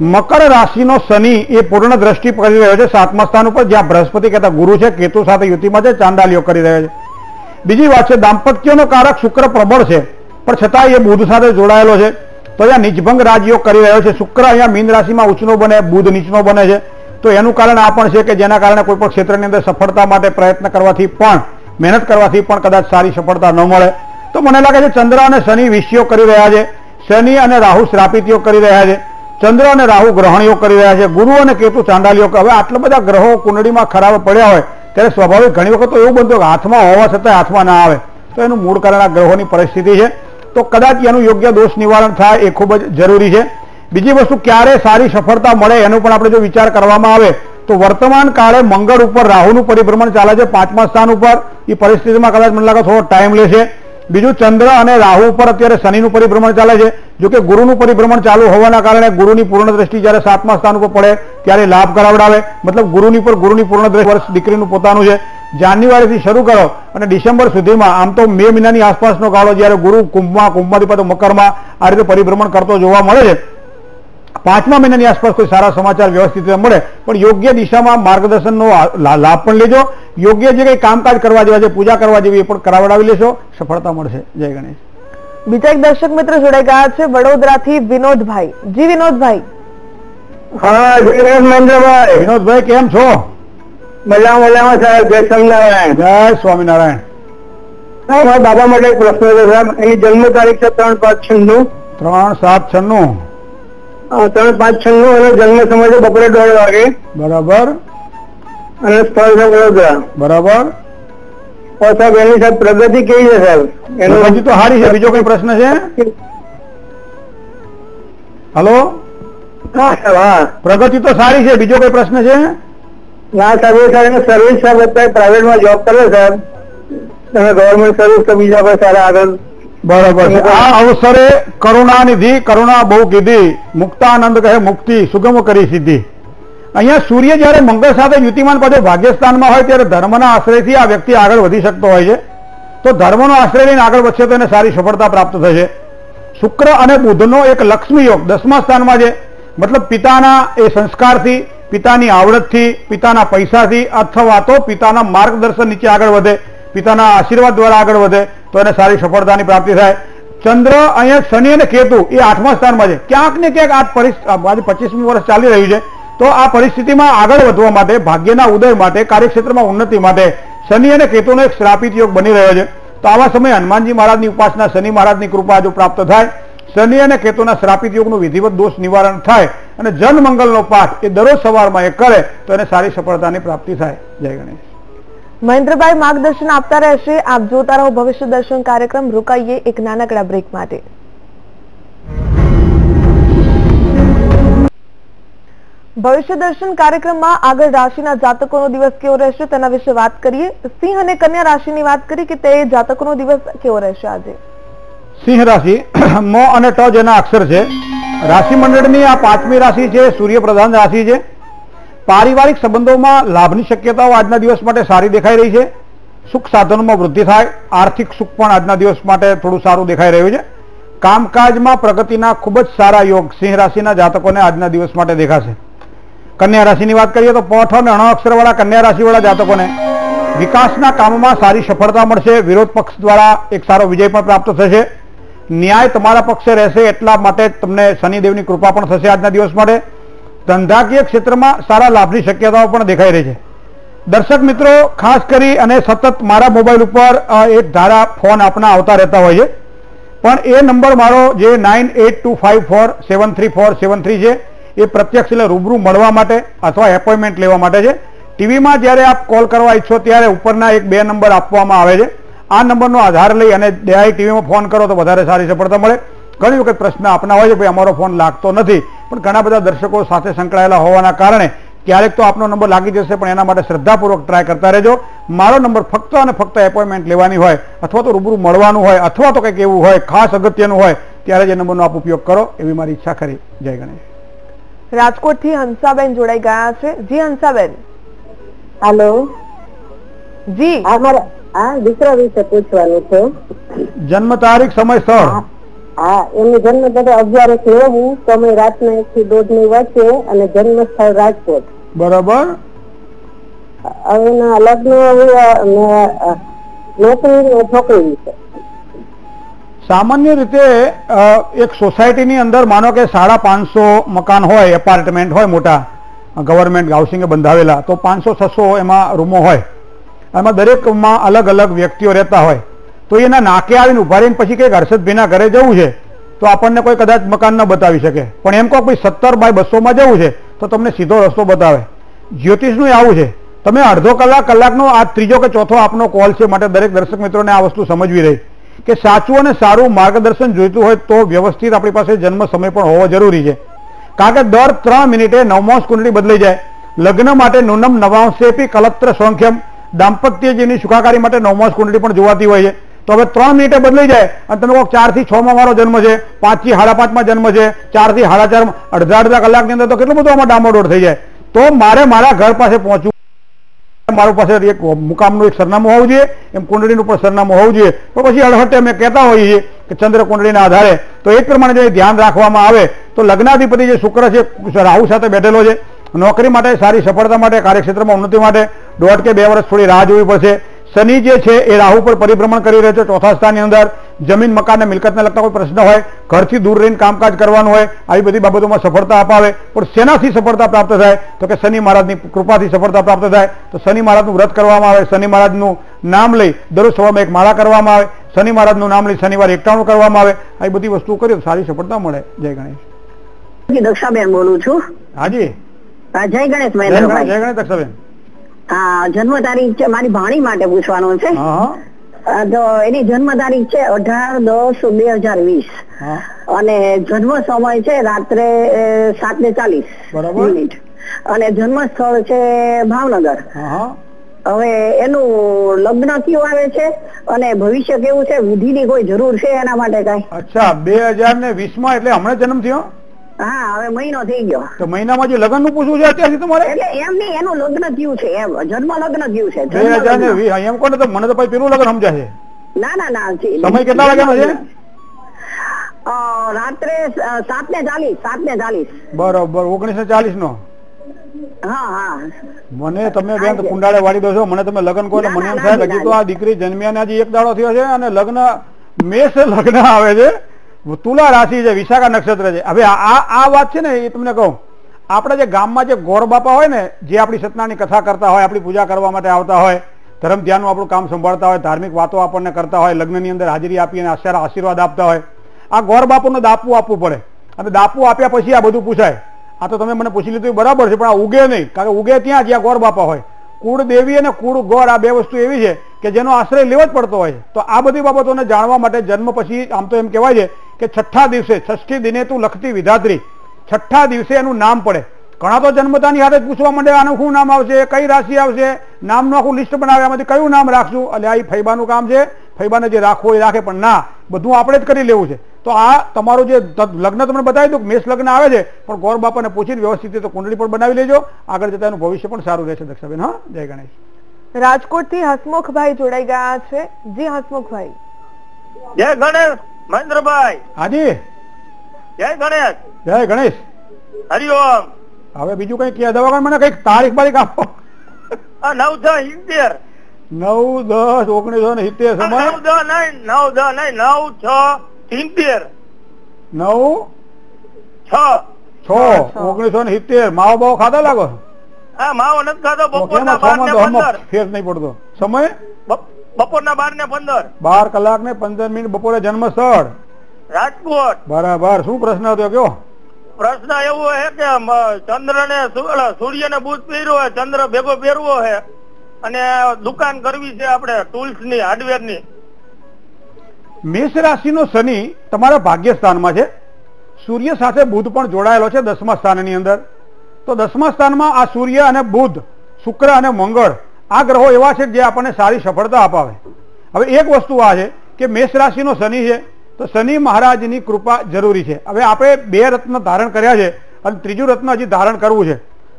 મકર રાશિનો શનિ એ પૂર્ણ દ્રષ્ટિ કરી રહ્યો છે સાતમા સ્થાન ઉપર, જ્યાં બૃહસ્પતિ કહેતા ગુરુ છે, કેતુ સાથે યુતિમાં છે ચાંદાલીઓ કરી રહ્યો છે. બીજી વાત છે, દાંપત્યનો કારક શુક્ર પ્રબળ છે, પણ છતાં એ બુધ સાથે જોડાયેલો છે. તો અહીંયા નિજભંગ રાજયોગ કરી રહ્યો છે. શુક્ર અહીંયા મીન રાશિમાં ઉચ્ચનો બને, બુધ નીચનો બને છે. તો એનું કારણ આ પણ છે કે જેના કારણે કોઈ પણ ક્ષેત્રની અંદર સફળતા માટે પ્રયત્ન કરવાથી પણ, મહેનત કરવાથી પણ કદાચ સારી સફળતા ન મળે. તો મને લાગે છે ચંદ્ર અને શનિ વિષયો કરી રહ્યા છે. શનિ અને રાહુ શ્રાપિત યોગ કરી રહ્યા છે. ચંદ્ર અને રાહુ ગ્રહણ યોગ કરી રહ્યા છે. ગુરુ અને કેતુ ચાંડાલ યોગ હવે આટલા બધા ગ્રહો કુંડળીમાં ખરાબ પડ્યા હોય, ત્યારે સ્વાભાવિક ઘણી વખત તો એવું બનતું કે હાથમાં હોવા છતાં હાથમાં ના આવે. તો એનું મૂળ કારણ આ ગ્રહોની પરિસ્થિતિ છે. તો કદાચ એનું યોગ્ય દોષ નિવારણ થાય એ ખૂબ જ જરૂરી છે. બીજી વસ્તુ, ક્યારે સારી સફળતા મળે એનો પણ આપણે જો વિચાર કરવામાં આવે, તો વર્તમાન કાળે મંગળ ઉપર રાહુનું પરિભ્રમણ ચાલે છે પાંચમા સ્થાન ઉપર. એ પરિસ્થિતિમાં કદાચ મને લાગે થોડો ટાઈમ લેશે. બીજું ચંદ્ર અને રાહુ ઉપર અત્યારે શનિનું પરિભ્રમણ ચાલે છે. જો કે ગુરુનું પરિભ્રમણ ચાલુ હોવાના કારણે ગુરુની પૂર્ણ દ્રષ્ટિ જ્યારે સાતમા સ્થાન ઉપર પડે, ત્યારે લાભ કરાવડાવે. મતલબ ગુરુની પર ગુરુની પૂર્ણ દ્રષ્ટિ વર્ષ દીકરીનું પોતાનું છે. જાન્યુઆરીથી શરૂ કરો અને ડિસેમ્બર સુધીમાં, આમ તો મે મહિનાની આસપાસનો ગાળો જ્યારે ગુરુ કુંભમાં કુંભમાંથી પાછો મકરમાં આ રીતે પરિભ્રમણ કરતો જોવા મળે છે. પાંચમા મહિનાની આસપાસ કોઈ સારા સમાચાર વ્યવસ્થિત રીતે મળે પણ યોગ્ય દિશામાં માર્ગદર્શનનો લાભ પણ લેજો. યોગ્ય જે કંઈ કામકાજ કરવા જેવા છે પૂજા કરવા જેવી એ પણ કરાવડાવી લેશો. સફળતા મળશે. જય ગણેશ. બીજા એક દર્શક મિત્ર જોડાઈ ગયા છે વડોદરાથી વિનોદભાઈ. જી વિનોદભાઈ. હા જય મહેન્દ્રભાઈ વિનોદભાઈ કેમ છો? મજા મજામાં સાહેબ. જય સ્વામિનારાયણ. જય સ્વામિનારાયણ. બાબા માટે એક પ્રશ્ન છે સાહેબ. એની જન્મ તારીખ છે ત્રણ પાંચ છન્નું. ત્રણ સાત છન્નું. ત્રણ પાંચ છન્નું અને જન્મ સમય બપોરે દોઢ વાગે. બરાબર. અને સ્થળ છે વડોદરા. બરાબર. સાહેબ એની સાહેબ પ્રગતિ કેવી છે સાહેબ? હજી તો સારી છે બીજો કોઈ પ્રશ્ન છે? હલો? હા સાહેબ હા. પ્રગતિ તો સારી છે બીજો કોઈ પ્રશ્ન છે? ના સાહેબ એ સાહેબ સર્વિસ સાહેબ અત્યારે પ્રાઇવેટમાં જોબ કરે સાહેબ. તમે ગવર્મેન્ટ સર્વિસ તો બીજા કોઈ સારા આગળ બરાબર છે. આ અવસરે કરુણા નિધિ કરુણા બહુ કીધી મુક્તાનંદ કહે મુક્તિ સુગમ કરી સીધી અહીંયા સૂર્ય જ્યારે મંગળ સાથે યુતિમાન પાછો ભાગ્યસ્થાનમાં હોય ત્યારે ધર્મના આશ્રયથી આ વ્યક્તિ આગળ વધી શકતો હોય છે. તો ધર્મનો આશ્રય લઈને આગળ વધશે તો એને સારી સફળતા પ્રાપ્ત થશે. શુક્ર અને બુધનો એક લક્ષ્મી યોગ દસમા સ્થાનમાં છે. મતલબ પિતાના એ સંસ્કારથી પિતાની આવડતથી પિતાના પૈસાથી અથવા તો પિતાના માર્ગદર્શન નીચે આગળ વધે. પિતાના આશીર્વાદ દ્વારા આગળ વધે તો એને સારી સફળતાની પ્રાપ્તિ થાય. ચંદ્ર અહીંયા શનિ અને કેતુ એ આઠમા સ્થાનમાં છે. ક્યાંક ને ક્યાંક આજે પચીસમી વર્ષ ચાલી રહ્યું છે. તો આ પરિસ્થિતિમાં આગળ વધવા માટે, ભાગ્યના ઉદય માટે, કાર્યક્ષેત્રમાં ઉન્નતિ માટે શનિ અને કેતુનો એક શ્રાપિત યોગ બની રહ્યો છે. તો આવા સમયે હનુમાનજી મહારાજની ઉપાસના, શનિ મહારાજની કૃપા જો પ્રાપ્ત થાય. શનિ અને કેતુના શ્રાપિત યોગનું વિધિવત દોષ નિવારણ થાય અને જનમંગલનો પાઠ એ દરરોજ સવારમાં એ કરે તો એને સારી સફળતાની પ્રાપ્તિ થાય. જય ગણેશ. મહેન્દ્રભાઈ માર્ગદર્શન આપતા રહેશે. આપ જોતા રહો ભવિષ્ય દર્શન કાર્યક્રમ. રોકાઈએ એક નાનકડા બ્રેક માટે. ભવિષ્ય દર્શન કાર્યક્રમમાં આગળ રાશિના જાતકોનો દિવસ કેવો રહેશે તેના વિશે વાત કરીએ. સિંહ અને કન્યા રાશિની વાત કરી કે તે જાતકોનો દિવસ કેવો રહેશે આજે? સિંહ રાશિ, મો અને ટ જેના અક્ષર છે. રાશિ મંડળની આ પાંચમી રાશિ છે સૂર્ય પ્રધાન રાશિ છે. પારિવારિક સંબંધોમાં લાભની શક્યતાઓ આજના દિવસ માટે સારી દેખાઈ રહી છે. સુખ સાધનોમાં વૃદ્ધિ થાય. આર્થિક સુખ પણ આજના દિવસ માટે થોડું સારું દેખાઈ રહ્યું છે. કામકાજમાં પ્રગતિના ખૂબ જ સારા યોગ સિંહ રાશિના જાતકોને આજના દિવસ માટે દેખાશે. કન્યા રાશિની વાત કરીએ તો પોઠ અને અણ અક્ષરવાળા કન્યા રાશિવાળા જાતકોને વિકાસના કામમાં સારી સફળતા મળશે. વિરોધ પક્ષ દ્વારા એક સારો વિજય પણ પ્રાપ્ત થશે. ન્યાય તમારા પક્ષે રહેશે એટલા માટે તમને શનિદેવની કૃપા પણ થશે આજના દિવસ માટે. ધંધાકીય ક્ષેત્રમાં સારા લાભની શક્યતાઓ પણ દેખાઈ રહી છે. દર્શક મિત્રો, ખાસ કરી અને સતત મારા મોબાઈલ ઉપર એક ધારા ફોન આપના આવતા રહેતા હોય છે. પણ એ નંબર મારો જે nine eight two five four seven three four seven three છે, એ પ્રત્યક્ષ એટલે રૂબરૂ મળવા માટે અથવા એપોઇન્ટમેન્ટ લેવા માટે છે. ટીવીમાં જ્યારે આપ કોલ કરવા ઈચ્છો ત્યારે ઉપરના એક બે નંબર આપવામાં આવે છે. આ નંબરનો આધાર લઈ અને ડાયરેક્ટ ટીવીમાં ફોન કરો તો વધારે સારી સફળતા મળે. ઘણી વખત પ્રશ્ન આપના હોય છે, ભાઈ, અમારો ફોન લાગતો નથી. પણ ઘણા બધા દર્શકો સાથે સંકળાયેલા હોવાના કારણે ક્યારેક તો આપનો નંબર લાગી જશે પણ એના માટે શ્રદ્ધાપૂર્વક ટ્રાય કરતા રહેજો. મારો નંબર ફક્ત અને ફક્ત એપોઇન્ટમેન્ટ લેવાની હોય અથવા તો રૂબરૂ મળવાનું હોય અથવા તો કંઈક એવું હોય ખાસ અગત્યનું હોય ત્યારે જ એ નંબરનો આપ ઉપયોગ કરો એવી મારી ઈચ્છા ખરી. જય ગણેશ. રાજકોટથી હંસાબેન જોડાઈ ગયા છે. જી હંસાબેન. હેલો. જી. હા મારા દીકરા વિશે પૂછવાનું છે. જન્મ તારીખ સમય સ્થળ હા એમની જન્મ તારીખ અગિયાર એક નવું સમય રાતના એક થી દોઢની વચ્ચે અને જન્મ સ્થળ રાજકોટ. બરાબર? હવે એના લગ્ન નોકરી છોકરી સામાન્ય રીતે એક સોસાયટીની અંદર માનો કે સાડા પાંચસો મકાન હોય એપાર્ટમેન્ટ હોય મોટા ગવર્મેન્ટ હાઉસિંગે બંધાવેલા તો પાંચસો છસો એમાં રૂમો હોય. એમાં દરેકમાં અલગ અલગ વ્યક્તિઓ રહેતા હોય. તો એના નાકે આવીને ઊભા રહીને પછી કંઈક હર્ષદભાઈના ઘરે જવું છે, તો આપણને કોઈ કદાચ મકાન ન બતાવી શકે. પણ એમ કહો ભાઈ સત્તર બાય બસોમાં જવું છે, તો તમને સીધો રસ્તો બતાવે. જ્યોતિષનું આવું છે, તમે અડધો કલાક કલાકનો આ ત્રીજો કે ચોથો આપનો કોલ છે માટે દરેક દર્શક મિત્રોને આ વસ્તુ સમજવી રહી. કે સાચું અને સારું માર્ગદર્શન જોઈતું હોય તો વ્યવસ્થિત આપણી પાસે જન્મ સમય પણ હોવો જરૂરી છે. કારણ કે દર ત્રણ મિનિટે નવમાંશ કુંડળી બદલાઈ જાય. લગ્ન માટે નુનમ નવાંશેપી કલત્ર સંખ્યમ દાંપત્ય જેની સુખાકારી માટે નવમાંશ કુંડળી પણ જોવાતી હોય છે. તો હવે ત્રણ મિનિટે બદલાઈ જાય અને તમે કહો ચારથી છ માં મારો જન્મ છે પાંચથી સાડા પાંચમાં જન્મ છે ચારથી સાડા ચાર, અડધા અડધા કલાકની અંદર તો કેટલું બધું આમાં ડામાડોળ થઈ જાય. તો મારે મારા ઘર પાસે પહોંચવું મારું પાસે એક મુકામનું એક સરનામું હોવું જોઈએ, એમ કુંડળીનું પણ સરનામું હોવું જોઈએ. તો પછી અડહટે અમે કહેતા હોઈએ છીએ કે ચંદ્ર કુંડળીના આધારે. તો એ પ્રમાણે જો ધ્યાન રાખવામાં આવે, તો લગ્નાધિપતિ જે શુક્ર છે, રાહુ સાથે બેઠેલો છે. નોકરી માટે સારી સફળતા માટે, કાર્યક્ષેત્રમાં ઉન્નતિ માટે દોઢ કે બે વર્ષ થોડી રાહ જોવી પડશે. શનિ જે છે એ રાહુ પર પરિભ્રમણ કરી રહ્યો છે. ચોથા સ્થાનની અંદર જમીન મકાન અને મિલકતને લગતા કોઈ પ્રશ્ન હોય ઘરથી દૂર રહીને કામકાજ કરવાનું હોય આવી બધી બાબતોમાં સફળતા અપાવે. પણ શેનાથી સફળતા પ્રાપ્ત થાય? તો કે શનિ મહારાજની કૃપાથી સફળતા પ્રાપ્ત થાય. તો શનિ મહારાજનું વ્રત કરવામાં આવે શનિ મહારાજનું નામ લઈ દરરોજ સવારમાં એક માળા કરવામાં આવે શનિ મહારાજનું નામ લઈ શનિવાર એકટાણું કરવામાં આવે. આવી બધી વસ્તુઓ કરીએ સારી સફળતા મળે. જય ગણેશ. દક્ષાબેન બોલું છું. હાજી જય ગણેશ જય ગણેશ મહેન્દ્રભાઈ જય ગણેશ દક્ષાબેન. હા જન્મ તારીખ છે મારી ભાણી માટે પૂછવાનું છે. તો એની જન્મ તારીખ છે અઢાર દસ બે હજાર વીસ. અને જન્મ સમય છે રાત્રે સાત ને ચાલીસ બરાબર. મિનિટ. અને જન્મ સ્થળ છે ભાવનગર. હવે એનું લગ્ન કયું આવે છે? અને ભવિષ્ય કેવું છે? વિધિની કોઈ જરૂર છે એના માટે કઈ? અચ્છા બે હજાર ને વીસમાં એટલે હમણાં જન્મ થયો? હા હવે મહિનો થઈ ગયો. તો મહિનામાં જે લગ્નનું પૂછવું છે અત્યારથી તમારે? એટલે એમ નહીં એનું લગ્ન થયું છે એમ. જન્મ લગ્ન થયું છે બે હજાર ને વીસ એમ કોને તો મને તો પછી પેલું લગ્ન સમજાશે. ના ના ના સમય કેટલા વાગ્યાનો છે? રાત્રે સાત ને ચાલીસ સાત ને ચાલીસ. બરોબર ઓગણીસો ચાલીસ નો હા હા. મને તમે બેન કુંડાળે વાળી દો છો મને તમે લગ્ન કહો મને એમ થાય હજી તો આ દીકરી જન્મ્યાને હજી એક દાડો થયો છે અને લગ્ન મેષ લગ્ન આવે છે. તુલા રાશિ છે, વિશાખા નક્ષત્ર છે. હવે આ આ- વાત છે ને એ તમને કહું. આપણે જે ગામમાં જે ગોર બાપા હોય ને, જે આપણી સતનાની કથા કરતા હોય, આપણી પૂજા કરવા માટે આવતા હોય, ધર્મ ધ્યાનનું આપણું કામ સંભાળતા હોય, ધાર્મિક વાતો આપણને કરતા હોય, લગ્નની અંદર હાજરી આપી અને આશીર્વાદ આશીર્વાદ આપતા હોય, આ ગોર બાપુનું દાપવું આપવું પડે. અને દાપવું આપ્યા પછી આ બધું પૂછાય. આ તો તમે મને પૂછી લીધું બરાબર છે, પણ આ ઉગે નહીં, કારણ કે ઉગે ત્યાં જ્યાં ગોર બાપા હોય. કુળ દેવી અને કુળ ગોર આ બે વસ્તુ એવી છે કે જેનો આશ્રય લેવો જ પડતો હોય તો આ બધી બાબતોને જાણવા માટે જન્મ પછી આમ તો એમ કહેવાય છે કે છઠ્ઠા દિવસે છઠ્ઠી દિને તું લખતી વિધાત્રી છઠ્ઠા દિવસે એનું નામ પડે. ઘણા તો જન્મતાની હાથે પૂછવા માંડે આનું શું નામ આવશે? કઈ રાશિ આવશે? નામનું આખું લિસ્ટ બનાવે આમાંથી કયું નામ રાખશું? એટલે આ ફૈબાનું કામ છે. ફૈબાને જે રાખવું એ રાખે પણ ના બધું આપણે જ કરી લેવું છે. તો આ તમારું જે લગ્ન તમને બતાવી દઉં મેષ લગ્ન આવે છે પણ ગોર બાપાને પૂછીને વ્યવસ્થિત રીતે કુંડળી પણ બનાવી લેજો. આગળ જતા એનું ભવિષ્ય પણ સારું રહેશે દક્ષાબેન હા? જય ગણેશ. રાજકોટથી હસમુખભાઈ જોડાઈ ગયા છે. જી હસમુખભાઈ. જય ગણેશ. મહેન્દ્રભાઈ! હાજી. જય ગણેશ! જય ગણેશ. હરિઓમ હવે બીજું કઈ કહે દવા મને કંઈક તારીખ બારીખ આપો. નવ દસ સિત્તેર. નવ દસ ઓગણીસો ને સિત્તેર સમય. નવ દસ નહીં નવ દસ નહીં નવ છ સિત્તેર. નવ? છ. છ. ઓગણીસો ને સિત્તેર. માવો બાવો ખાધા લાગો? આ માવો નથી ખાધો બપોરના બાર ને પંદર. ફેર નહીં પડતો. સમય? બપોરના બાર ને પંદર. બાર કલાક ને પંદર મિનિટ બપોરે જન્મ સ્થળ રાજકોટ. બરાબર. શું પ્રશ્ન હતો કયો? પ્રશ્ન એવો છે કે ચંદ્ર ને સૂર્ય ને બુધ પહેર્યો હોય ચંદ્ર ભેગો પહેરવો છે અને દુકાન કરવી છે આપણે ટૂલ્સની હાર્ડવેરની મેષ રાશિનો શનિ તમારા ભાગ્ય સ્થાનમાં છે. સૂર્ય સાથે બુધ પણ જોડાયેલો છે દસમા સ્થાનની અંદર. તો દસમા સ્થાનમાં આ સૂર્ય અને બુધ શુક્ર અને મંગળ આ ગ્રહો એવા છે જે આપણને સારી સફળતા અપાવે. હવે એક વસ્તુ આ છે કે મેષ રાશિનો શનિ છે, તો શનિ મહારાજની કૃપા જરૂરી છે. હવે આપણે બે રત્ન ધારણ કર્યા છે અને ત્રીજું રત્ન હજી ધારણ કરવું છે.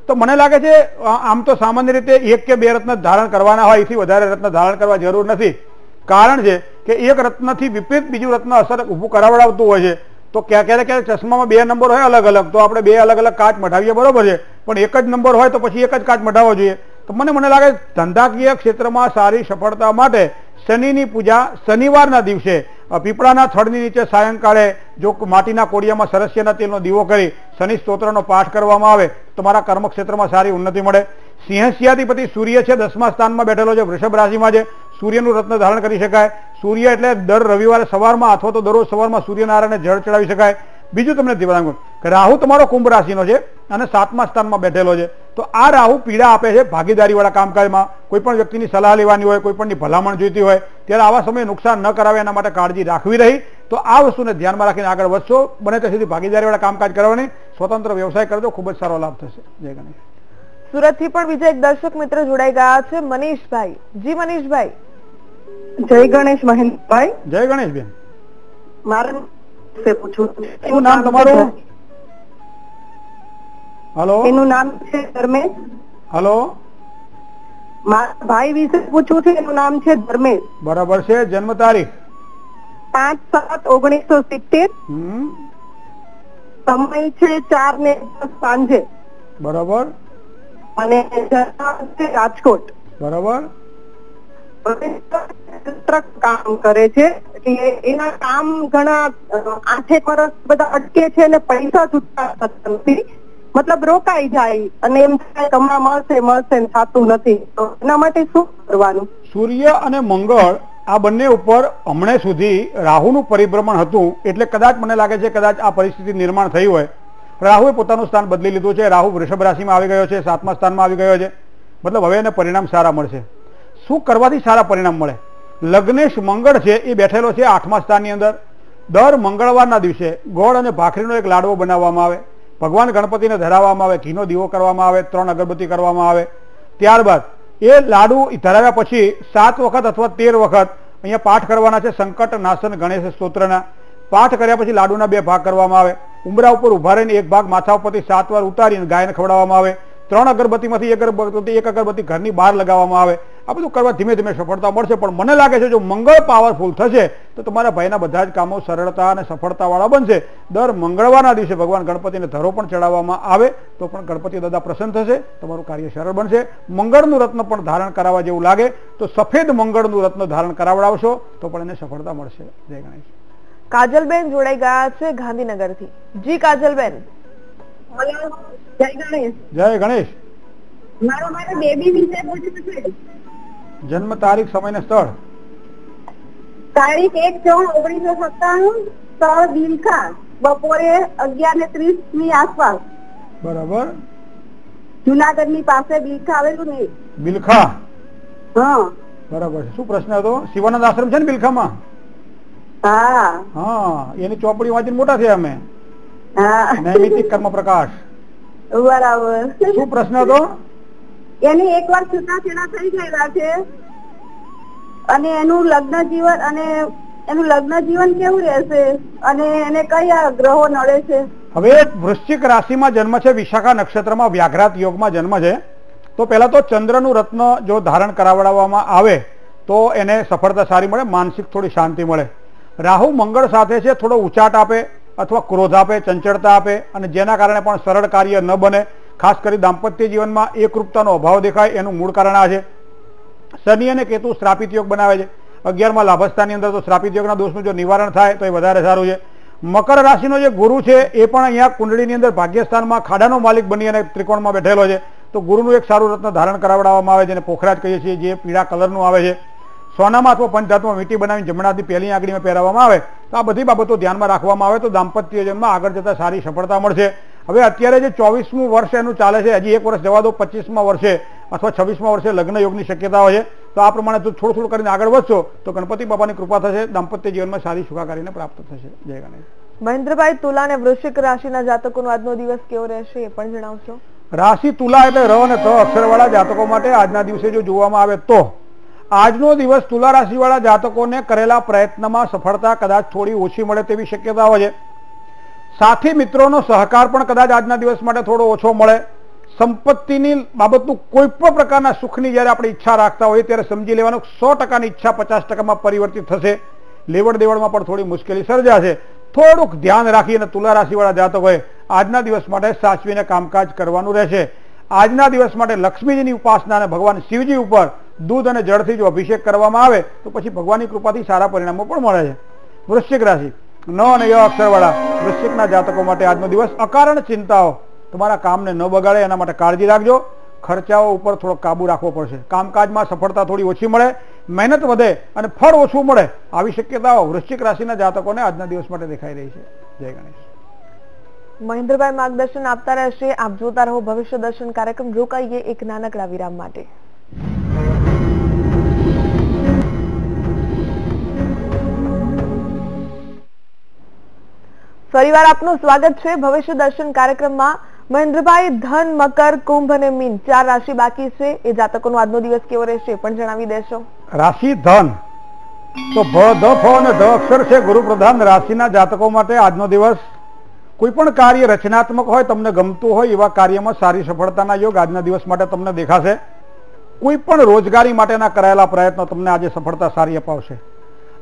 તો મને લાગે છે આમ તો સામાન્ય રીતે એક કે બે રત્ન ધારણ કરવાના હોય, એથી વધારે રત્ન ધારણ કરવા જરૂર નથી. કારણ છે કે એક રત્નથી વિપરીત બીજું રત્ન અસર ઊભું કરાવડાવતું હોય છે. તો ક્યાંક, ક્યારેક ક્યારેક ચશ્મામાં બે નંબર હોય અલગ અલગ તો આપણે બે અલગ અલગ કાચ મઢાવીએ, બરોબર છે. પણ એક જ નંબર હોય તો પછી એક જ કાચ મઢાવવો જોઈએ. તો મને મને લાગે ધંધાકીય ક્ષેત્રમાં સારી સફળતા માટે શનિની પૂજા શનિવારના દિવસે પીપળાના થડની નીચે સાયંકાળે જો માટીના કોડિયામાં સરસ્યના તેલનો દીવો કરી શનિ સ્તોત્રનો પાઠ કરવામાં આવે, તો મારા કર્મક્ષેત્રમાં સારી ઉન્નતિ મળે. સિંહસ્યાધિપતિ સૂર્ય છે, દસમા સ્થાનમાં બેઠેલો છે, વૃષભ રાશિમાં છે. સૂર્યનું રત્ન ધારણ કરી શકાય. સૂર્ય એટલે દર રવિવારે સવારમાં અથવા તો દરરોજ સવારમાં સૂર્યનારાયણને જળ ચડાવી શકાય. બીજું તમને દિવ્યાંગ કે રાહુ તમારો કુંભ રાશિનો છે અને સાતમા સ્થાનમાં બેઠેલો છે. તો આ રાહુ પીડા આપે છે ભાગીદારીવાળા કામકાજમાં. કોઈ પણ વ્યક્તિની સલાહ લેવાની હોય કોઈ પણની ભલામણ જોઈતી હોય ત્યારે આવા સમયે નુકસાન ન કરાવે એના માટે કાળજી રાખવી રહી. તો આ વસ્તુને ધ્યાનમાં રાખીને આગળ વધશો. બને ત્યાં સુધી ભાગીદારીવાળા કામકાજ કરવાની સ્વતંત્ર વ્યવસાય કરજો. ખૂબ જ સારો લાભ થશે. જય ગણેશ. સુરતથી પણ બીજા એક દર્શક મિત્ર જોડાઈ ગયા છે મનીષભાઈ. જી મનીષભાઈ. જય ગણેશ મહેન્દ્રભાઈ. જય ગણેશબેન. મારે પૂછવું શું નામ તમારું? હલો? એનું નામ છે ધર્મેશ. હલો? મારા ભાઈ વિશે પૂછવું છે એનું નામ છે ધર્મેશ. બરાબર છે જન્મ તારીખ? પાંચ સાત ઓગણીસો સિત્તેર. સમય છે ચાર ને સાંજે. બરાબર. અને રાજકોટ. બરાબર. કામ કરે છે એટલે એના કામ ઘણા આઠેક વર્ષ બધા અટકે છે અને પૈસા છૂટતા નથી. મતલબ રોકાઈ જાય અને એમ થાય મળશે મળશે થતું નથી. તો એના માટે શું કરવાનું? સૂર્ય અને મંગળ આ બંને ઉપર હમણે સુધી રાહુનું પરિભ્રમણ હતું, એટલે કદાચ મને લાગે છે કદાચ આ પરિસ્થિતિ નિર્માણ થઈ હોય. રાહુએ પોતાનું સ્થાન બદલી લીધું છે. રાહુ વૃષભ રાશિમાં આવી ગયો છે, સાતમા સ્થાનમાં આવી ગયો છે. મતલબ હવે એને પરિણામ સારા મળશે. શું કરવાથી સારા પરિણામ મળે? લગ્નેશ મંગળ છે, એ બેઠેલો છે આઠમા સ્થાનની અંદર. દર મંગળવારના દિવસે ગોળ અને ભાખરીનો એક લાડવો બનાવવામાં આવે. ભગવાન ગણપતિને ધરાવવામાં આવે, ઘીનો દીવો કરવામાં આવે, ત્રણ અગરબત્તી કરવામાં આવે. ત્યારબાદ એ લાડુ ધરાવ્યા પછી સાત વખત અથવા તેર વખત અહીંયા પાઠ કરવાના છે, સંકટ નાશન ગણેશ સ્તોત્રના. પાઠ કર્યા પછી લાડુના બે ભાગ કરવામાં આવે. ઉમરા ઉપર ઊભા રહીને એક ભાગ માથા ઉપરથી સાત વાર ઉતારીને ગાયને ખવડાવવામાં આવે. ત્રણ અગરબત્તીમાંથી એક અગરબત્તી એક અગરબત્તી ઘરની બહાર લગાવવામાં આવે. આ બધું કરવા ધીમે ધીમે સફળતા મળશે. પણ મને લાગે છે, જો મંગળ પાવરફુલ થશે, તો તમારા ભાઈના બધા જ કામો સરળતા અને સફળતાવાળા બનશે. દર મંગળવારના દિવસે ભગવાન ગણપતિને ધરો પણ ચડાવવામાં આવે, તો પણ ગણપતિ દાદા પ્રસન્ન થશે, તમારું કાર્ય સરળ બનશે. મંગળનું રત્ન પણ ધારણ કરાવવા જેવું લાગે, તો સફેદ મંગળનું રત્ન ધારણ કરાવડાવશો, તો પણ એને સફળતા મળશે. જય ગણેશ. કાજલબેન જોડાઈ ગયા છે ગાંધીનગરથી. જી કાજલબેન. જય ગણેશ. જય ગણેશ. મારો મારે બેબી વિશે પૂછવું છે. જન્મ તારીખ સમય ને સ્થળ. તારીખ એક છ ઓગણીસો સત્તાણું સ્થળ દિલખા બપોરે અગિયાર ને ત્રીસની આસપાસ. બરાબર. જુનાગઢની પાસે બિલખા આવેલું ને. બિલખા હા. બરાબર. છે શું પ્રશ્ન હતો? શિવાનંદ આશ્રમ છે ને બિલખામાં હા. હા એની ચોપડી વાંચીને મોટા થયા અમે. નૈમિતિક કર્મ પ્રકાશ બરાબર શું પ્રશ્ન હતો? એની એક વાર છૂટાછેડા થઈ ગયેલા છે અને એનું લગ્ન જીવન અને એનું લગ્ન જીવન કેવું રહેશે? અને એને કયા ગ્રહો નડે છે? હવે વૃશ્ચિક રાશિમાં જન્મ છે વિશાખા નક્ષત્રમાં વ્યાઘ્રાત યોગમાં જન્મ છે. તો પહેલા તો ચંદ્રનું રત્ન જો ધારણ કરાવડાવવામાં આવે તો એને સફળતા સારી મળે માનસિક થોડી શાંતિ મળે. રાહુ મંગળ સાથે છે થોડો ઉચાટ આપે અથવા ક્રોધ આપે, ચંચળતા આપે અને જેના કારણે પણ સરળ કાર્ય ન બને. ખાસ કરી દાંપત્ય જીવનમાં એકરૂપતાનો અભાવ દેખાય, એનું મૂળ કારણ આ છે. શનિ અને કેતુ શ્રાપિત યોગ બનાવે છે. અગિયારમાં લાભસ્થાની અંદર તો શ્રાપિત યોગના દોષનું જો નિવારણ થાય, તો એ વધારે સારું છે. મકર રાશિનો જે ગુરુ છે, એ પણ અહીંયા કુંડળીની અંદર ભાગ્યસ્થાનમાં ખાડાનો માલિક બની અને ત્રિકોણમાં બેઠેલો છે. તો ગુરુનું એક સારું રત્ન ધારણ કરાવડાવવામાં આવે છે અને પોખરાજ કહીએ છીએ, જે પીળા કલરનું આવે છે. સોનામાં અથવા પંચધાતુમાં વીંટી બનાવીને જમણાથી પહેલી આંગળીમાં પહેરાવવામાં આવે તો આ બધી બાબતો ધ્યાનમાં રાખવામાં આવે તો દાંપત્ય જીવનમાં આગળ જતા સારી સફળતા મળશે. હવે અત્યારે જે ચોવીસમું વર્ષ એનું ચાલે છે હજી એક વર્ષ જવા દો પચીસમાં વર્ષે અથવા છવ્વીસમાં વર્ષે લગ્ન યોગની શક્યતાઓ છે તો આ પ્રમાણે જો થોડું થોડું કરીને આગળ વધશો તો ગણપતિ બાપાની કૃપા થશે દાંપત્ય જીવનમાં સારી સુખાકારીને પ્રાપ્ત થશે. જય ગણેશ. મહેન્દ્રભાઈ તુલા અને વૃશ્ચિક રાશિના જાતકોનો આજનો દિવસ કેવો રહેશે એ પણ જણાવશો? રાશિ તુલા એટલે ર અને ત અક્ષરવાળા જાતકો માટે આજના દિવસે જો જોવામાં આવે તો આજનો દિવસ તુલા રાશિવાળા જાતકોને કરેલા પ્રયત્નમાં સફળતા કદાચ થોડી ઓછી મળે તેવી શક્યતાઓ છે. સાથી મિત્રોનો સહકાર પણ કદાચ આજના દિવસ માટે થોડો ઓછો મળે. સંપત્તિની બાબતનું કોઈ પણ પ્રકારના સુખની જ્યારે આપણે ઈચ્છા રાખતા હોઈએ ત્યારે સમજી લેવાનું સો ટકાની ઈચ્છા પચાસ ટકામાં પરિવર્તિત થશે. લેવડ દેવડમાં પણ થોડી મુશ્કેલી સર્જાશે. થોડુંક ધ્યાન રાખીને તુલા રાશિવાળા જાતકોએ આજના દિવસ માટે સાચવીને કામકાજ કરવાનું રહેશે. આજના દિવસ માટે લક્ષ્મીજીની ઉપાસના અને ભગવાન શિવજી ઉપર દૂધ અને જળથી જો અભિષેક કરવામાં આવે, તો પછી ભગવાનની કૃપાથી સારા પરિણામો પણ મળે છે. વૃશ્ચિક રાશિ. ન અને ય અક્ષરવાળા. વૃશ્ચિકના જાતકો માટે આજનો દિવસ અકારણ ચિંતાઓ. તમારા કામને ન બગાડે, એના માટે કાળજી રાખજો. ખર્ચાઓ ઉપર થોડો કાબુ રાખવો પડશે. કામકાજમાં સફળતા થોડી ઓછી મળે, મહેનત વધે અને ફળ ઓછું મળે. આવી શક્યતાઓ વૃશ્ચિક રાશિના જાતકોને આજના દિવસ માટે દેખાઈ રહી છે. જય ગણેશ. મહેન્દ્રભાઈ માર્ગદર્શન આપતા રહેશે. આપ જોતા રહો ભવિષ્ય દર્શન કાર્યક્રમ. રોકાઈએ એક નાનકડા વિરામ માટે. ફરીવાર આપનું સ્વાગત છે. ભવિષ્ય દર્શન કાર્યક્રમમાં મહેન્દ્રભાઈ ધન, મકર, કુંભ અને મીન ચાર રાશિ બાકી છે. એ જાતકોનો આજનો દિવસ કેવો રહેશે પણ જણાવી દેશો. રાશિ ધન. તો ભ, ધ, ફ અને ધ અક્ષર છે ગુરુપ્રધાન રાશિના જાતકો માટે આજનો દિવસ. કોઈ પણ કાર્ય રચનાત્મક હોય, તમને ગમતું હોય, એવા કાર્યમાં સારી સફળતાના યોગ આજના દિવસ માટે તમને દેખાશે. કોઈ પણ રોજગારી માટેના કરાયેલા પ્રયત્નો તમને આજે સફળતા સારી અપાવશે.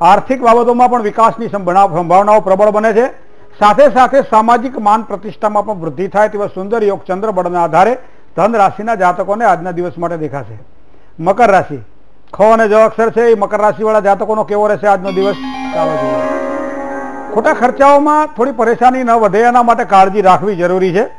આર્થિક બાબતોમાં પણ વિકાસની સંભાવનાઓ પ્રબળ બને છે. સાથે સાથે સામાજિક માન પ્રતિષ્ઠામાં પણ વૃદ્ધિ થાય તેવા સુંદર યોગ ચંદ્ર બળના આધારે ધન રાશિના જાતકોને આજના દિવસ માટે દેખાશે. મકર રાશિ. ખ અને જ અક્ષર છે, એ મકર રાશિવાળા જાતકોનો કેવો રહેશે આજનો દિવસ? ખોટા ખર્ચાઓમાં થોડી પરેશાની ન વધે, એના માટે કાળજી રાખવી જરૂરી છે.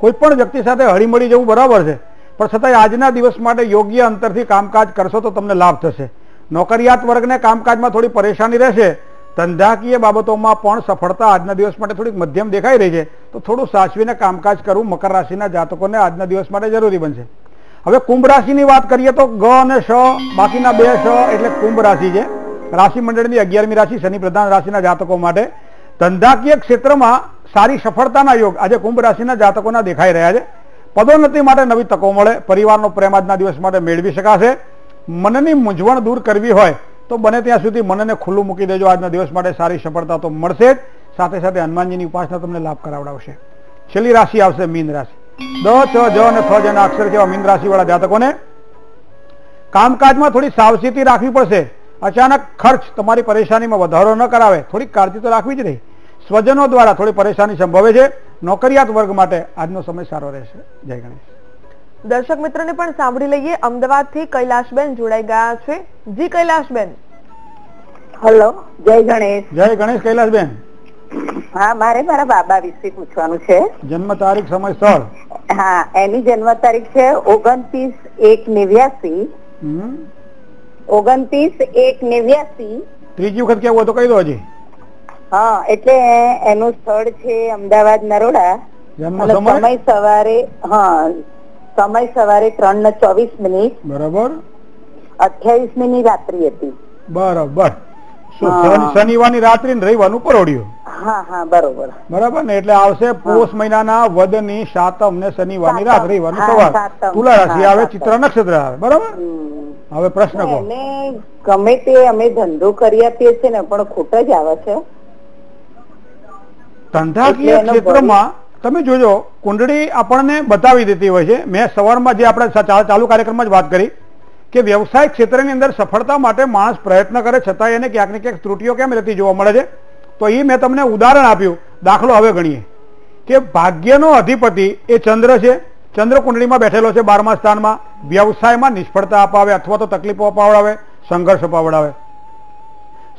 કોઈ પણ વ્યક્તિ સાથે હળીમળી જવું બરાબર છે, પણ છતાંય આજના દિવસ માટે યોગ્ય અંતરથી કામકાજ કરશો તો તમને લાભ થશે. નોકરિયાત વર્ગને કામકાજમાં થોડી પરેશાની રહેશે ધંધાકીય બાબતોમાં પણ સફળતા આજના દિવસ માટે થોડીક મધ્યમ દેખાઈ રહી છે. તો થોડું સાચવીને કામકાજ કરવું મકર રાશિના જાતકોને આજના દિવસ માટે જરૂરી બનશે. હવે કુંભ રાશિની વાત કરીએ તો ગ અને શ, બાકીના બે શ એટલે કુંભ રાશિ છે. રાશિ મંડળની અગિયારમી રાશિ શનિ પ્રધાન રાશિના જાતકો માટે. ધંધાકીય ક્ષેત્રમાં સારી સફળતાના યોગ આજે કુંભ રાશિના જાતકોના દેખાઈ રહ્યા છે. પદોન્નતિ માટે નવી તકો મળે, પરિવારનો પ્રેમ આજના દિવસ માટે મેળવી શકાશે. મનની મૂંઝવણ દૂર કરવી હોય તો બને ત્યાં સુધી મનને ખુલ્લું મૂકી દેજો. આજના દિવસ માટે સારી સફળતા તો મળશે જ. સાથે સાથે હનુમાનજીની ઉપાસના તમને લાભ કરાવડાવશે. છેલ્લી રાશિ આવશે મીન રાશિ. દ, છ, જ અને થ જેના અક્ષર જેવા મીન રાશિવાળા જાતકોને કામકાજમાં થોડી સાવચેતી રાખવી પડશે. અચાનક ખર્ચ તમારી પરેશાનીમાં વધારો ન કરાવે. થોડીક કાળજી તો રાખવી જ રહી સ્વજનો દ્વારા થોડી પરેશાની સંભવે છે. નોકરિયાત વર્ગ માટે આજનો સમય સારો રહેશે. જય ગણેશ. દર્શક મિત્રોને પણ સાંભળી લઈએ. અમદાવાદથી કૈલાશબેન જોડાઈ ગયા છે. જી કૈલાશબેન. હેલો જય ગણેશ. જય ગણેશ કૈલાશબેન. હા મારે મારા બાબા વિશે પૂછવાનું છે. જન્મ તારીખ સમય સ્થળ હા એની જન્મ તારીખ છે ઓગણત્રીસ એક નેવ્યાસી. ઓગણત્રીસ એક નેવ્યાસી. ત્રીજી વખત કેવું હોય તો કહી દો હજી. હા એટલે એનું સ્થળ છે અમદાવાદ નરોડા. જન્મ સમય સવારે હા સમય સવારે ત્રણ ને ચોવીસ મિનિટ. બરાબર? અઠ્યાવીસની રાત્રિ હતી. બરાબર. શનિવારની રાત્રિ ને રવિવારનું પરોડ્યું હા હા બરોબર. બરાબર ને? એટલે આવશે પોષ મહિનાના વદની સાતમ ને શનિવારની રાત. રવિવારનું સવાર. તુલા રાશિ આવે ચિત્ર નક્ષત્ર આવે. બરાબર? હવે પ્રશ્ન કહો. ગમે તે અમે ધંધો કરી આપીએ છીએ ને પણ ખોટ જ આવે છે. ધંધાકીય ક્ષેત્રમાં તમે જોજો, કુંડળી આપણને બતાવી દેતી હોય છે. મેં સવારમાં જે આપણે ચાલુ કાર્યક્રમમાં જ વાત કરી કે વ્યવસાય ક્ષેત્રની અંદર સફળતા માટે માણસ પ્રયત્ન કરે છતાં એને ક્યાંક ને ક્યાંક ત્રુટીઓ કેમ રહેતી જોવા મળે છે? તો એ મેં તમને ઉદાહરણ આપ્યું. દાખલો હવે ગણીએ. કે ભાગ્યનો અધિપતિ એ ચંદ્ર છે. ચંદ્ર કુંડળીમાં બેઠેલો છે બારમા સ્થાનમાં. વ્યવસાયમાં નિષ્ફળતા અપાવે અથવા તો તકલીફો અપાવડાવે, સંઘર્ષ અપાવડાવે.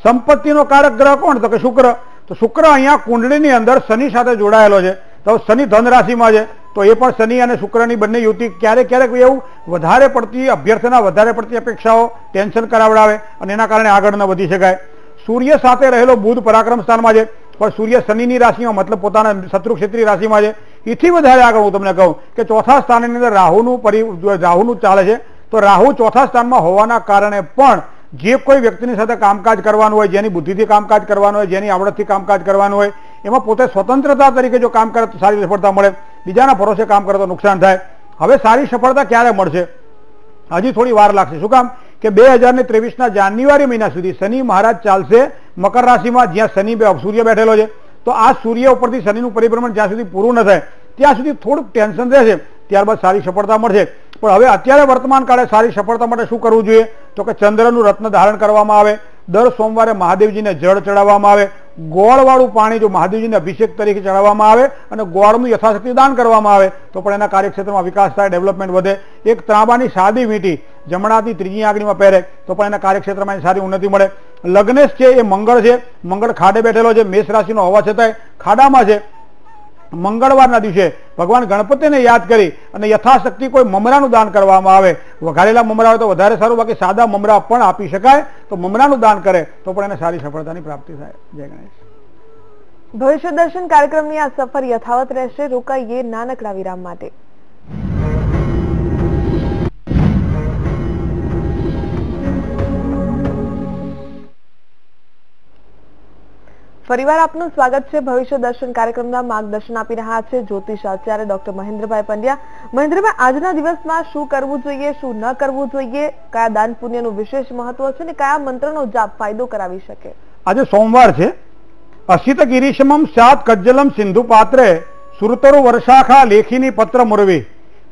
સંપત્તિનો કારક ગ્રહ કોણ? તો કે શુક્ર. તો શુક્ર અહીંયા કુંડળીની અંદર શનિ સાથે જોડાયેલો છે. તો શનિ ધન રાશિમાં છે. તો એ પણ શનિ અને શુક્રની બંને યુતિ ક્યારેક ક્યારેક એવું વધારે પડતી, અભ્યર્થના વધારે પડતી અપેક્ષાઓ ટેન્શન કરાવડાવે અને એના કારણે આગળ ન વધી શકાય. સૂર્ય સાથે રહેલો બુધ પરાક્રમ સ્થાનમાં છે. પણ સૂર્ય શનિની રાશિમાં, મતલબ પોતાના શત્રુ ક્ષેત્રી રાશિમાં છે. એથી વધારે આગળ હું તમને કહું કે ચોથા સ્થાનની અંદર રાહુનું પરિ, રાહુનું ચાલે છે. તો રાહુ ચોથા સ્થાનમાં હોવાના કારણે પણ જે કોઈ વ્યક્તિની સાથે કામકાજ કરવાનું હોય, જેની બુદ્ધિથી કામકાજ કરવાનું હોય, જેની આવડતથી કામકાજ કરવાનું હોય એમાં પોતે સ્વતંત્રતા તરીકે જો કામ કરે તો સારી સફળતા મળે. બીજાના ભરોસે કામ કરે તો નુકસાન થાય. હવે સારી સફળતા ક્યારે મળશે? હજી થોડી વાર લાગશે. શું કામ? કે બે હજાર ને ત્રેવીસના જાન્યુઆરી મહિના સુધી શનિ મહારાજ ચાલશે મકર રાશિમાં, જ્યાં શનિ બે- સૂર્ય બેઠેલો છે. તો આ સૂર્ય ઉપરથી શનિનું પરિભ્રમણ જ્યાં સુધી પૂરું ન થાય, ત્યાં સુધી થોડુંક ટેન્શન રહેશે. ત્યારબાદ સારી સફળતા મળશે. પણ હવે અત્યારે વર્તમાન કાળે સારી સફળતા માટે શું કરવું જોઈએ? તો કે ચંદ્રનું રત્ન ધારણ કરવામાં આવે. દર સોમવારે મહાદેવજીને જળ ચડાવવામાં આવે. ગોળવાળું પાણી જો મહાદેવજીને અભિષેક તરીકે ચડાવવામાં આવે અને ગોળનું યથાશક્તિ દાન કરવામાં આવે, તો પણ એના કાર્યક્ષેત્રમાં વિકાસ થાય, ડેવલપમેન્ટ વધે. એક ત્રાંબાની સાદી વીંટી જમણાથી ત્રીજી આંગળીમાં પહેરે, તો પણ એના કાર્યક્ષેત્રમાં સારી ઉન્નતિ મળે. લગ્નેશ છે એ મંગળ છે, મંગળ ખાડે બેઠેલો છે, મેષ રાશિનો હોવા છતાંય ખાડામાં છે મંગળવારના દિવસે ભગવાન ગણપતિને યાદ કરી અને યથાશક્તિ કોઈ મમરાનું દાન કરવામાં આવે. વઘારેલા મમરા હોય તો વધારે સારું, બાકી સાદા મમરા પણ આપી શકાય. તો મમરાનું દાન કરે તો પણ એને સારી સફળતાની પ્રાપ્તિ થાય. જય ગણેશ. ભવિષ્ય દર્શન કાર્યક્રમની આ સફર યથાવત રહેશે. રોકાઈએ નાનકડા વિરામ માટે. ફરીવાર આપનું સ્વાગત છે. ભવિષ્ય દર્શન કાર્યક્રમના માર્ગદર્શન આપી રહ્યા છે જ્યોતિષ આચાર્ય ડોક્ટર મહેન્દ્રભાઈ પંડ્યા. મહેન્દ્રભાઈ, આજના દિવસમાં શું કરવું જોઈએ, શું ન કરવું જોઈએ? કયા દાન પુણ્યનું વિશેષ મહત્વ છે અને કયા મંત્રનો જાપ ફાયદો કરાવી શકે? આજે સોમવાર છે. અસિત ગિરીશમમ સાત કજ્જલમ સિંધુ પાત્રે સુરતરુ વર્ષાખા લેખીની પત્ર મુરવી.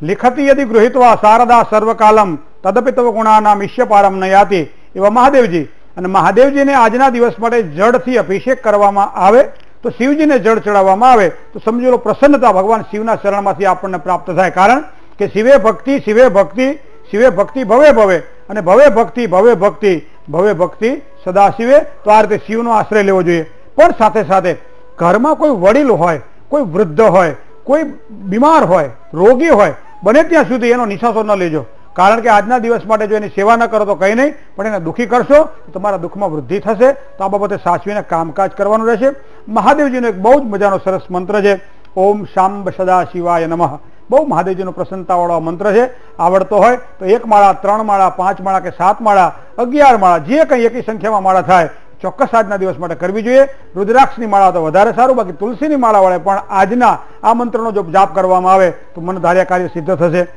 લિખતી યદિ ગૃહિત્વા શારદા સર્વકાલમ તદપિ તવ ગુણાનામ ઈશ્યપારમ ન યાતિ એવા મહાદેવજી અને મહાદેવજીને આજના દિવસ માટે જળથી અભિષેક કરવામાં આવે, તો શિવજીને જળ ચડાવવામાં આવે, તો સમજી લો પ્રસન્નતા ભગવાન શિવના શરણમાંથી આપણને પ્રાપ્ત થાય. કારણ કે શિવે ભક્તિ શિવે ભક્તિ શિવે ભક્તિ, ભવે ભવે, અને ભવે ભક્તિ ભવે ભક્તિ ભવે ભક્તિ સદા શિવે તો આ રીતે શિવનો આશ્રય લેવો જોઈએ. પણ સાથે સાથે ઘરમાં કોઈ વડીલ હોય, કોઈ વૃદ્ધ હોય, કોઈ બીમાર હોય, રોગી હોય, બને ત્યાં સુધી એનો નિશાસો ન લેજો. કારણ કે આજના દિવસ માટે જો એની સેવા ન કરો તો કંઈ નહીં, પણ એને દુઃખી કરશો તમારા દુઃખમાં વૃદ્ધિ થશે, તો આ બાબતે સાચવીને કામકાજ કરવાનું રહેશે. મહાદેવજીનો એક બહુ જ મજાનો સરસ મંત્ર છે, ઓમ શાંબ સદા શિવાય નમઃ. બહુ મહાદેવજીનો પ્રસન્નતાવાળો મંત્ર છે, આવડતો હોય, તો એક માળા, ત્રણ માળા, પાંચ માળા કે સાત માળા, અગિયાર માળા, જે કંઈ એકી સંખ્યામાં માળા થાય, ચોક્કસ આજના દિવસ માટે કરવી જોઈએ. રુદ્રાક્ષની માળા તો વધારે સારું, બાકી તુલસીની માળા વડે પણ આજના આ મંત્રનો જો જાપ કરવામાં આવે, તો મન કાર્ય સિદ્ધ થશે.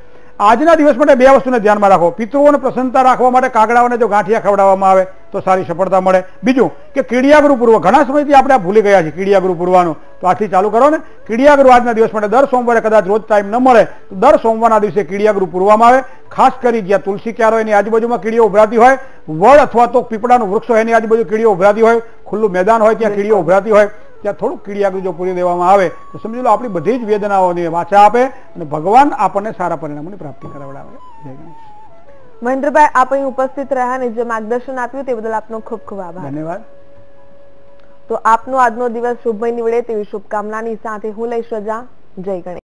આજના દિવસ માટે બે વસ્તુને ધ્યાનમાં રાખો. પિતૃઓને પ્રસન્નતા રાખવા માટે કાગડાઓને જો ગાંઠિયા ખવડાવવામાં આવે, તો સારી સફળતા મળે. બીજું કે કીડિયાગૃહ પૂર્વ ઘણા સમયથી આપણે ભૂલી ગયા છીએ કીડિયાગૃહ પૂરવાનું તો આથી ચાલુ કરો ને. કીડિયાગૃહ આજના દિવસ માટે દર સોમવારે કદાચ રોજ ટાઈમ ન મળે, તો દર સોમવારના દિવસે કીડિયાગૃહ પૂરવામાં આવે. ખાસ કરી જ્યાં તુલસી ક્યારો એની આજુબાજુમાં કીડીઓ ઉભરાતી હોય, વડ અથવા તો પીપળાનું વૃક્ષ હોય એની આજુબાજુ કીડીઓ ઉભરાતી હોય, ખુલ્લું મેદાન હોય ત્યાં કીડીઓ ઉભરાતી હોય. ત્યાં થોડુંક કીડિયાગૃહ જો પૂરી દેવામાં આવે તો સમજી લો આપણી બધી જ વેદનાઓની વાચા આપે અને ભગવાન આપણને સારા પરિણામોની પ્રાપ્તિ કરાવડાવે. જય ગણેશ. મહેન્દ્રભાઈ આપ અહીં ઉપસ્થિત રહ્યા અને જે માર્ગદર્શન આપ્યું તે બદલ આપનો ખૂબ ખૂબ આભાર. ધન્યવાદ. તો આપનો આજનો દિવસ શુભમય નીવડે તેવી શુભકામનાની સાથે હું લઈશ રજા. જય ગણેશ.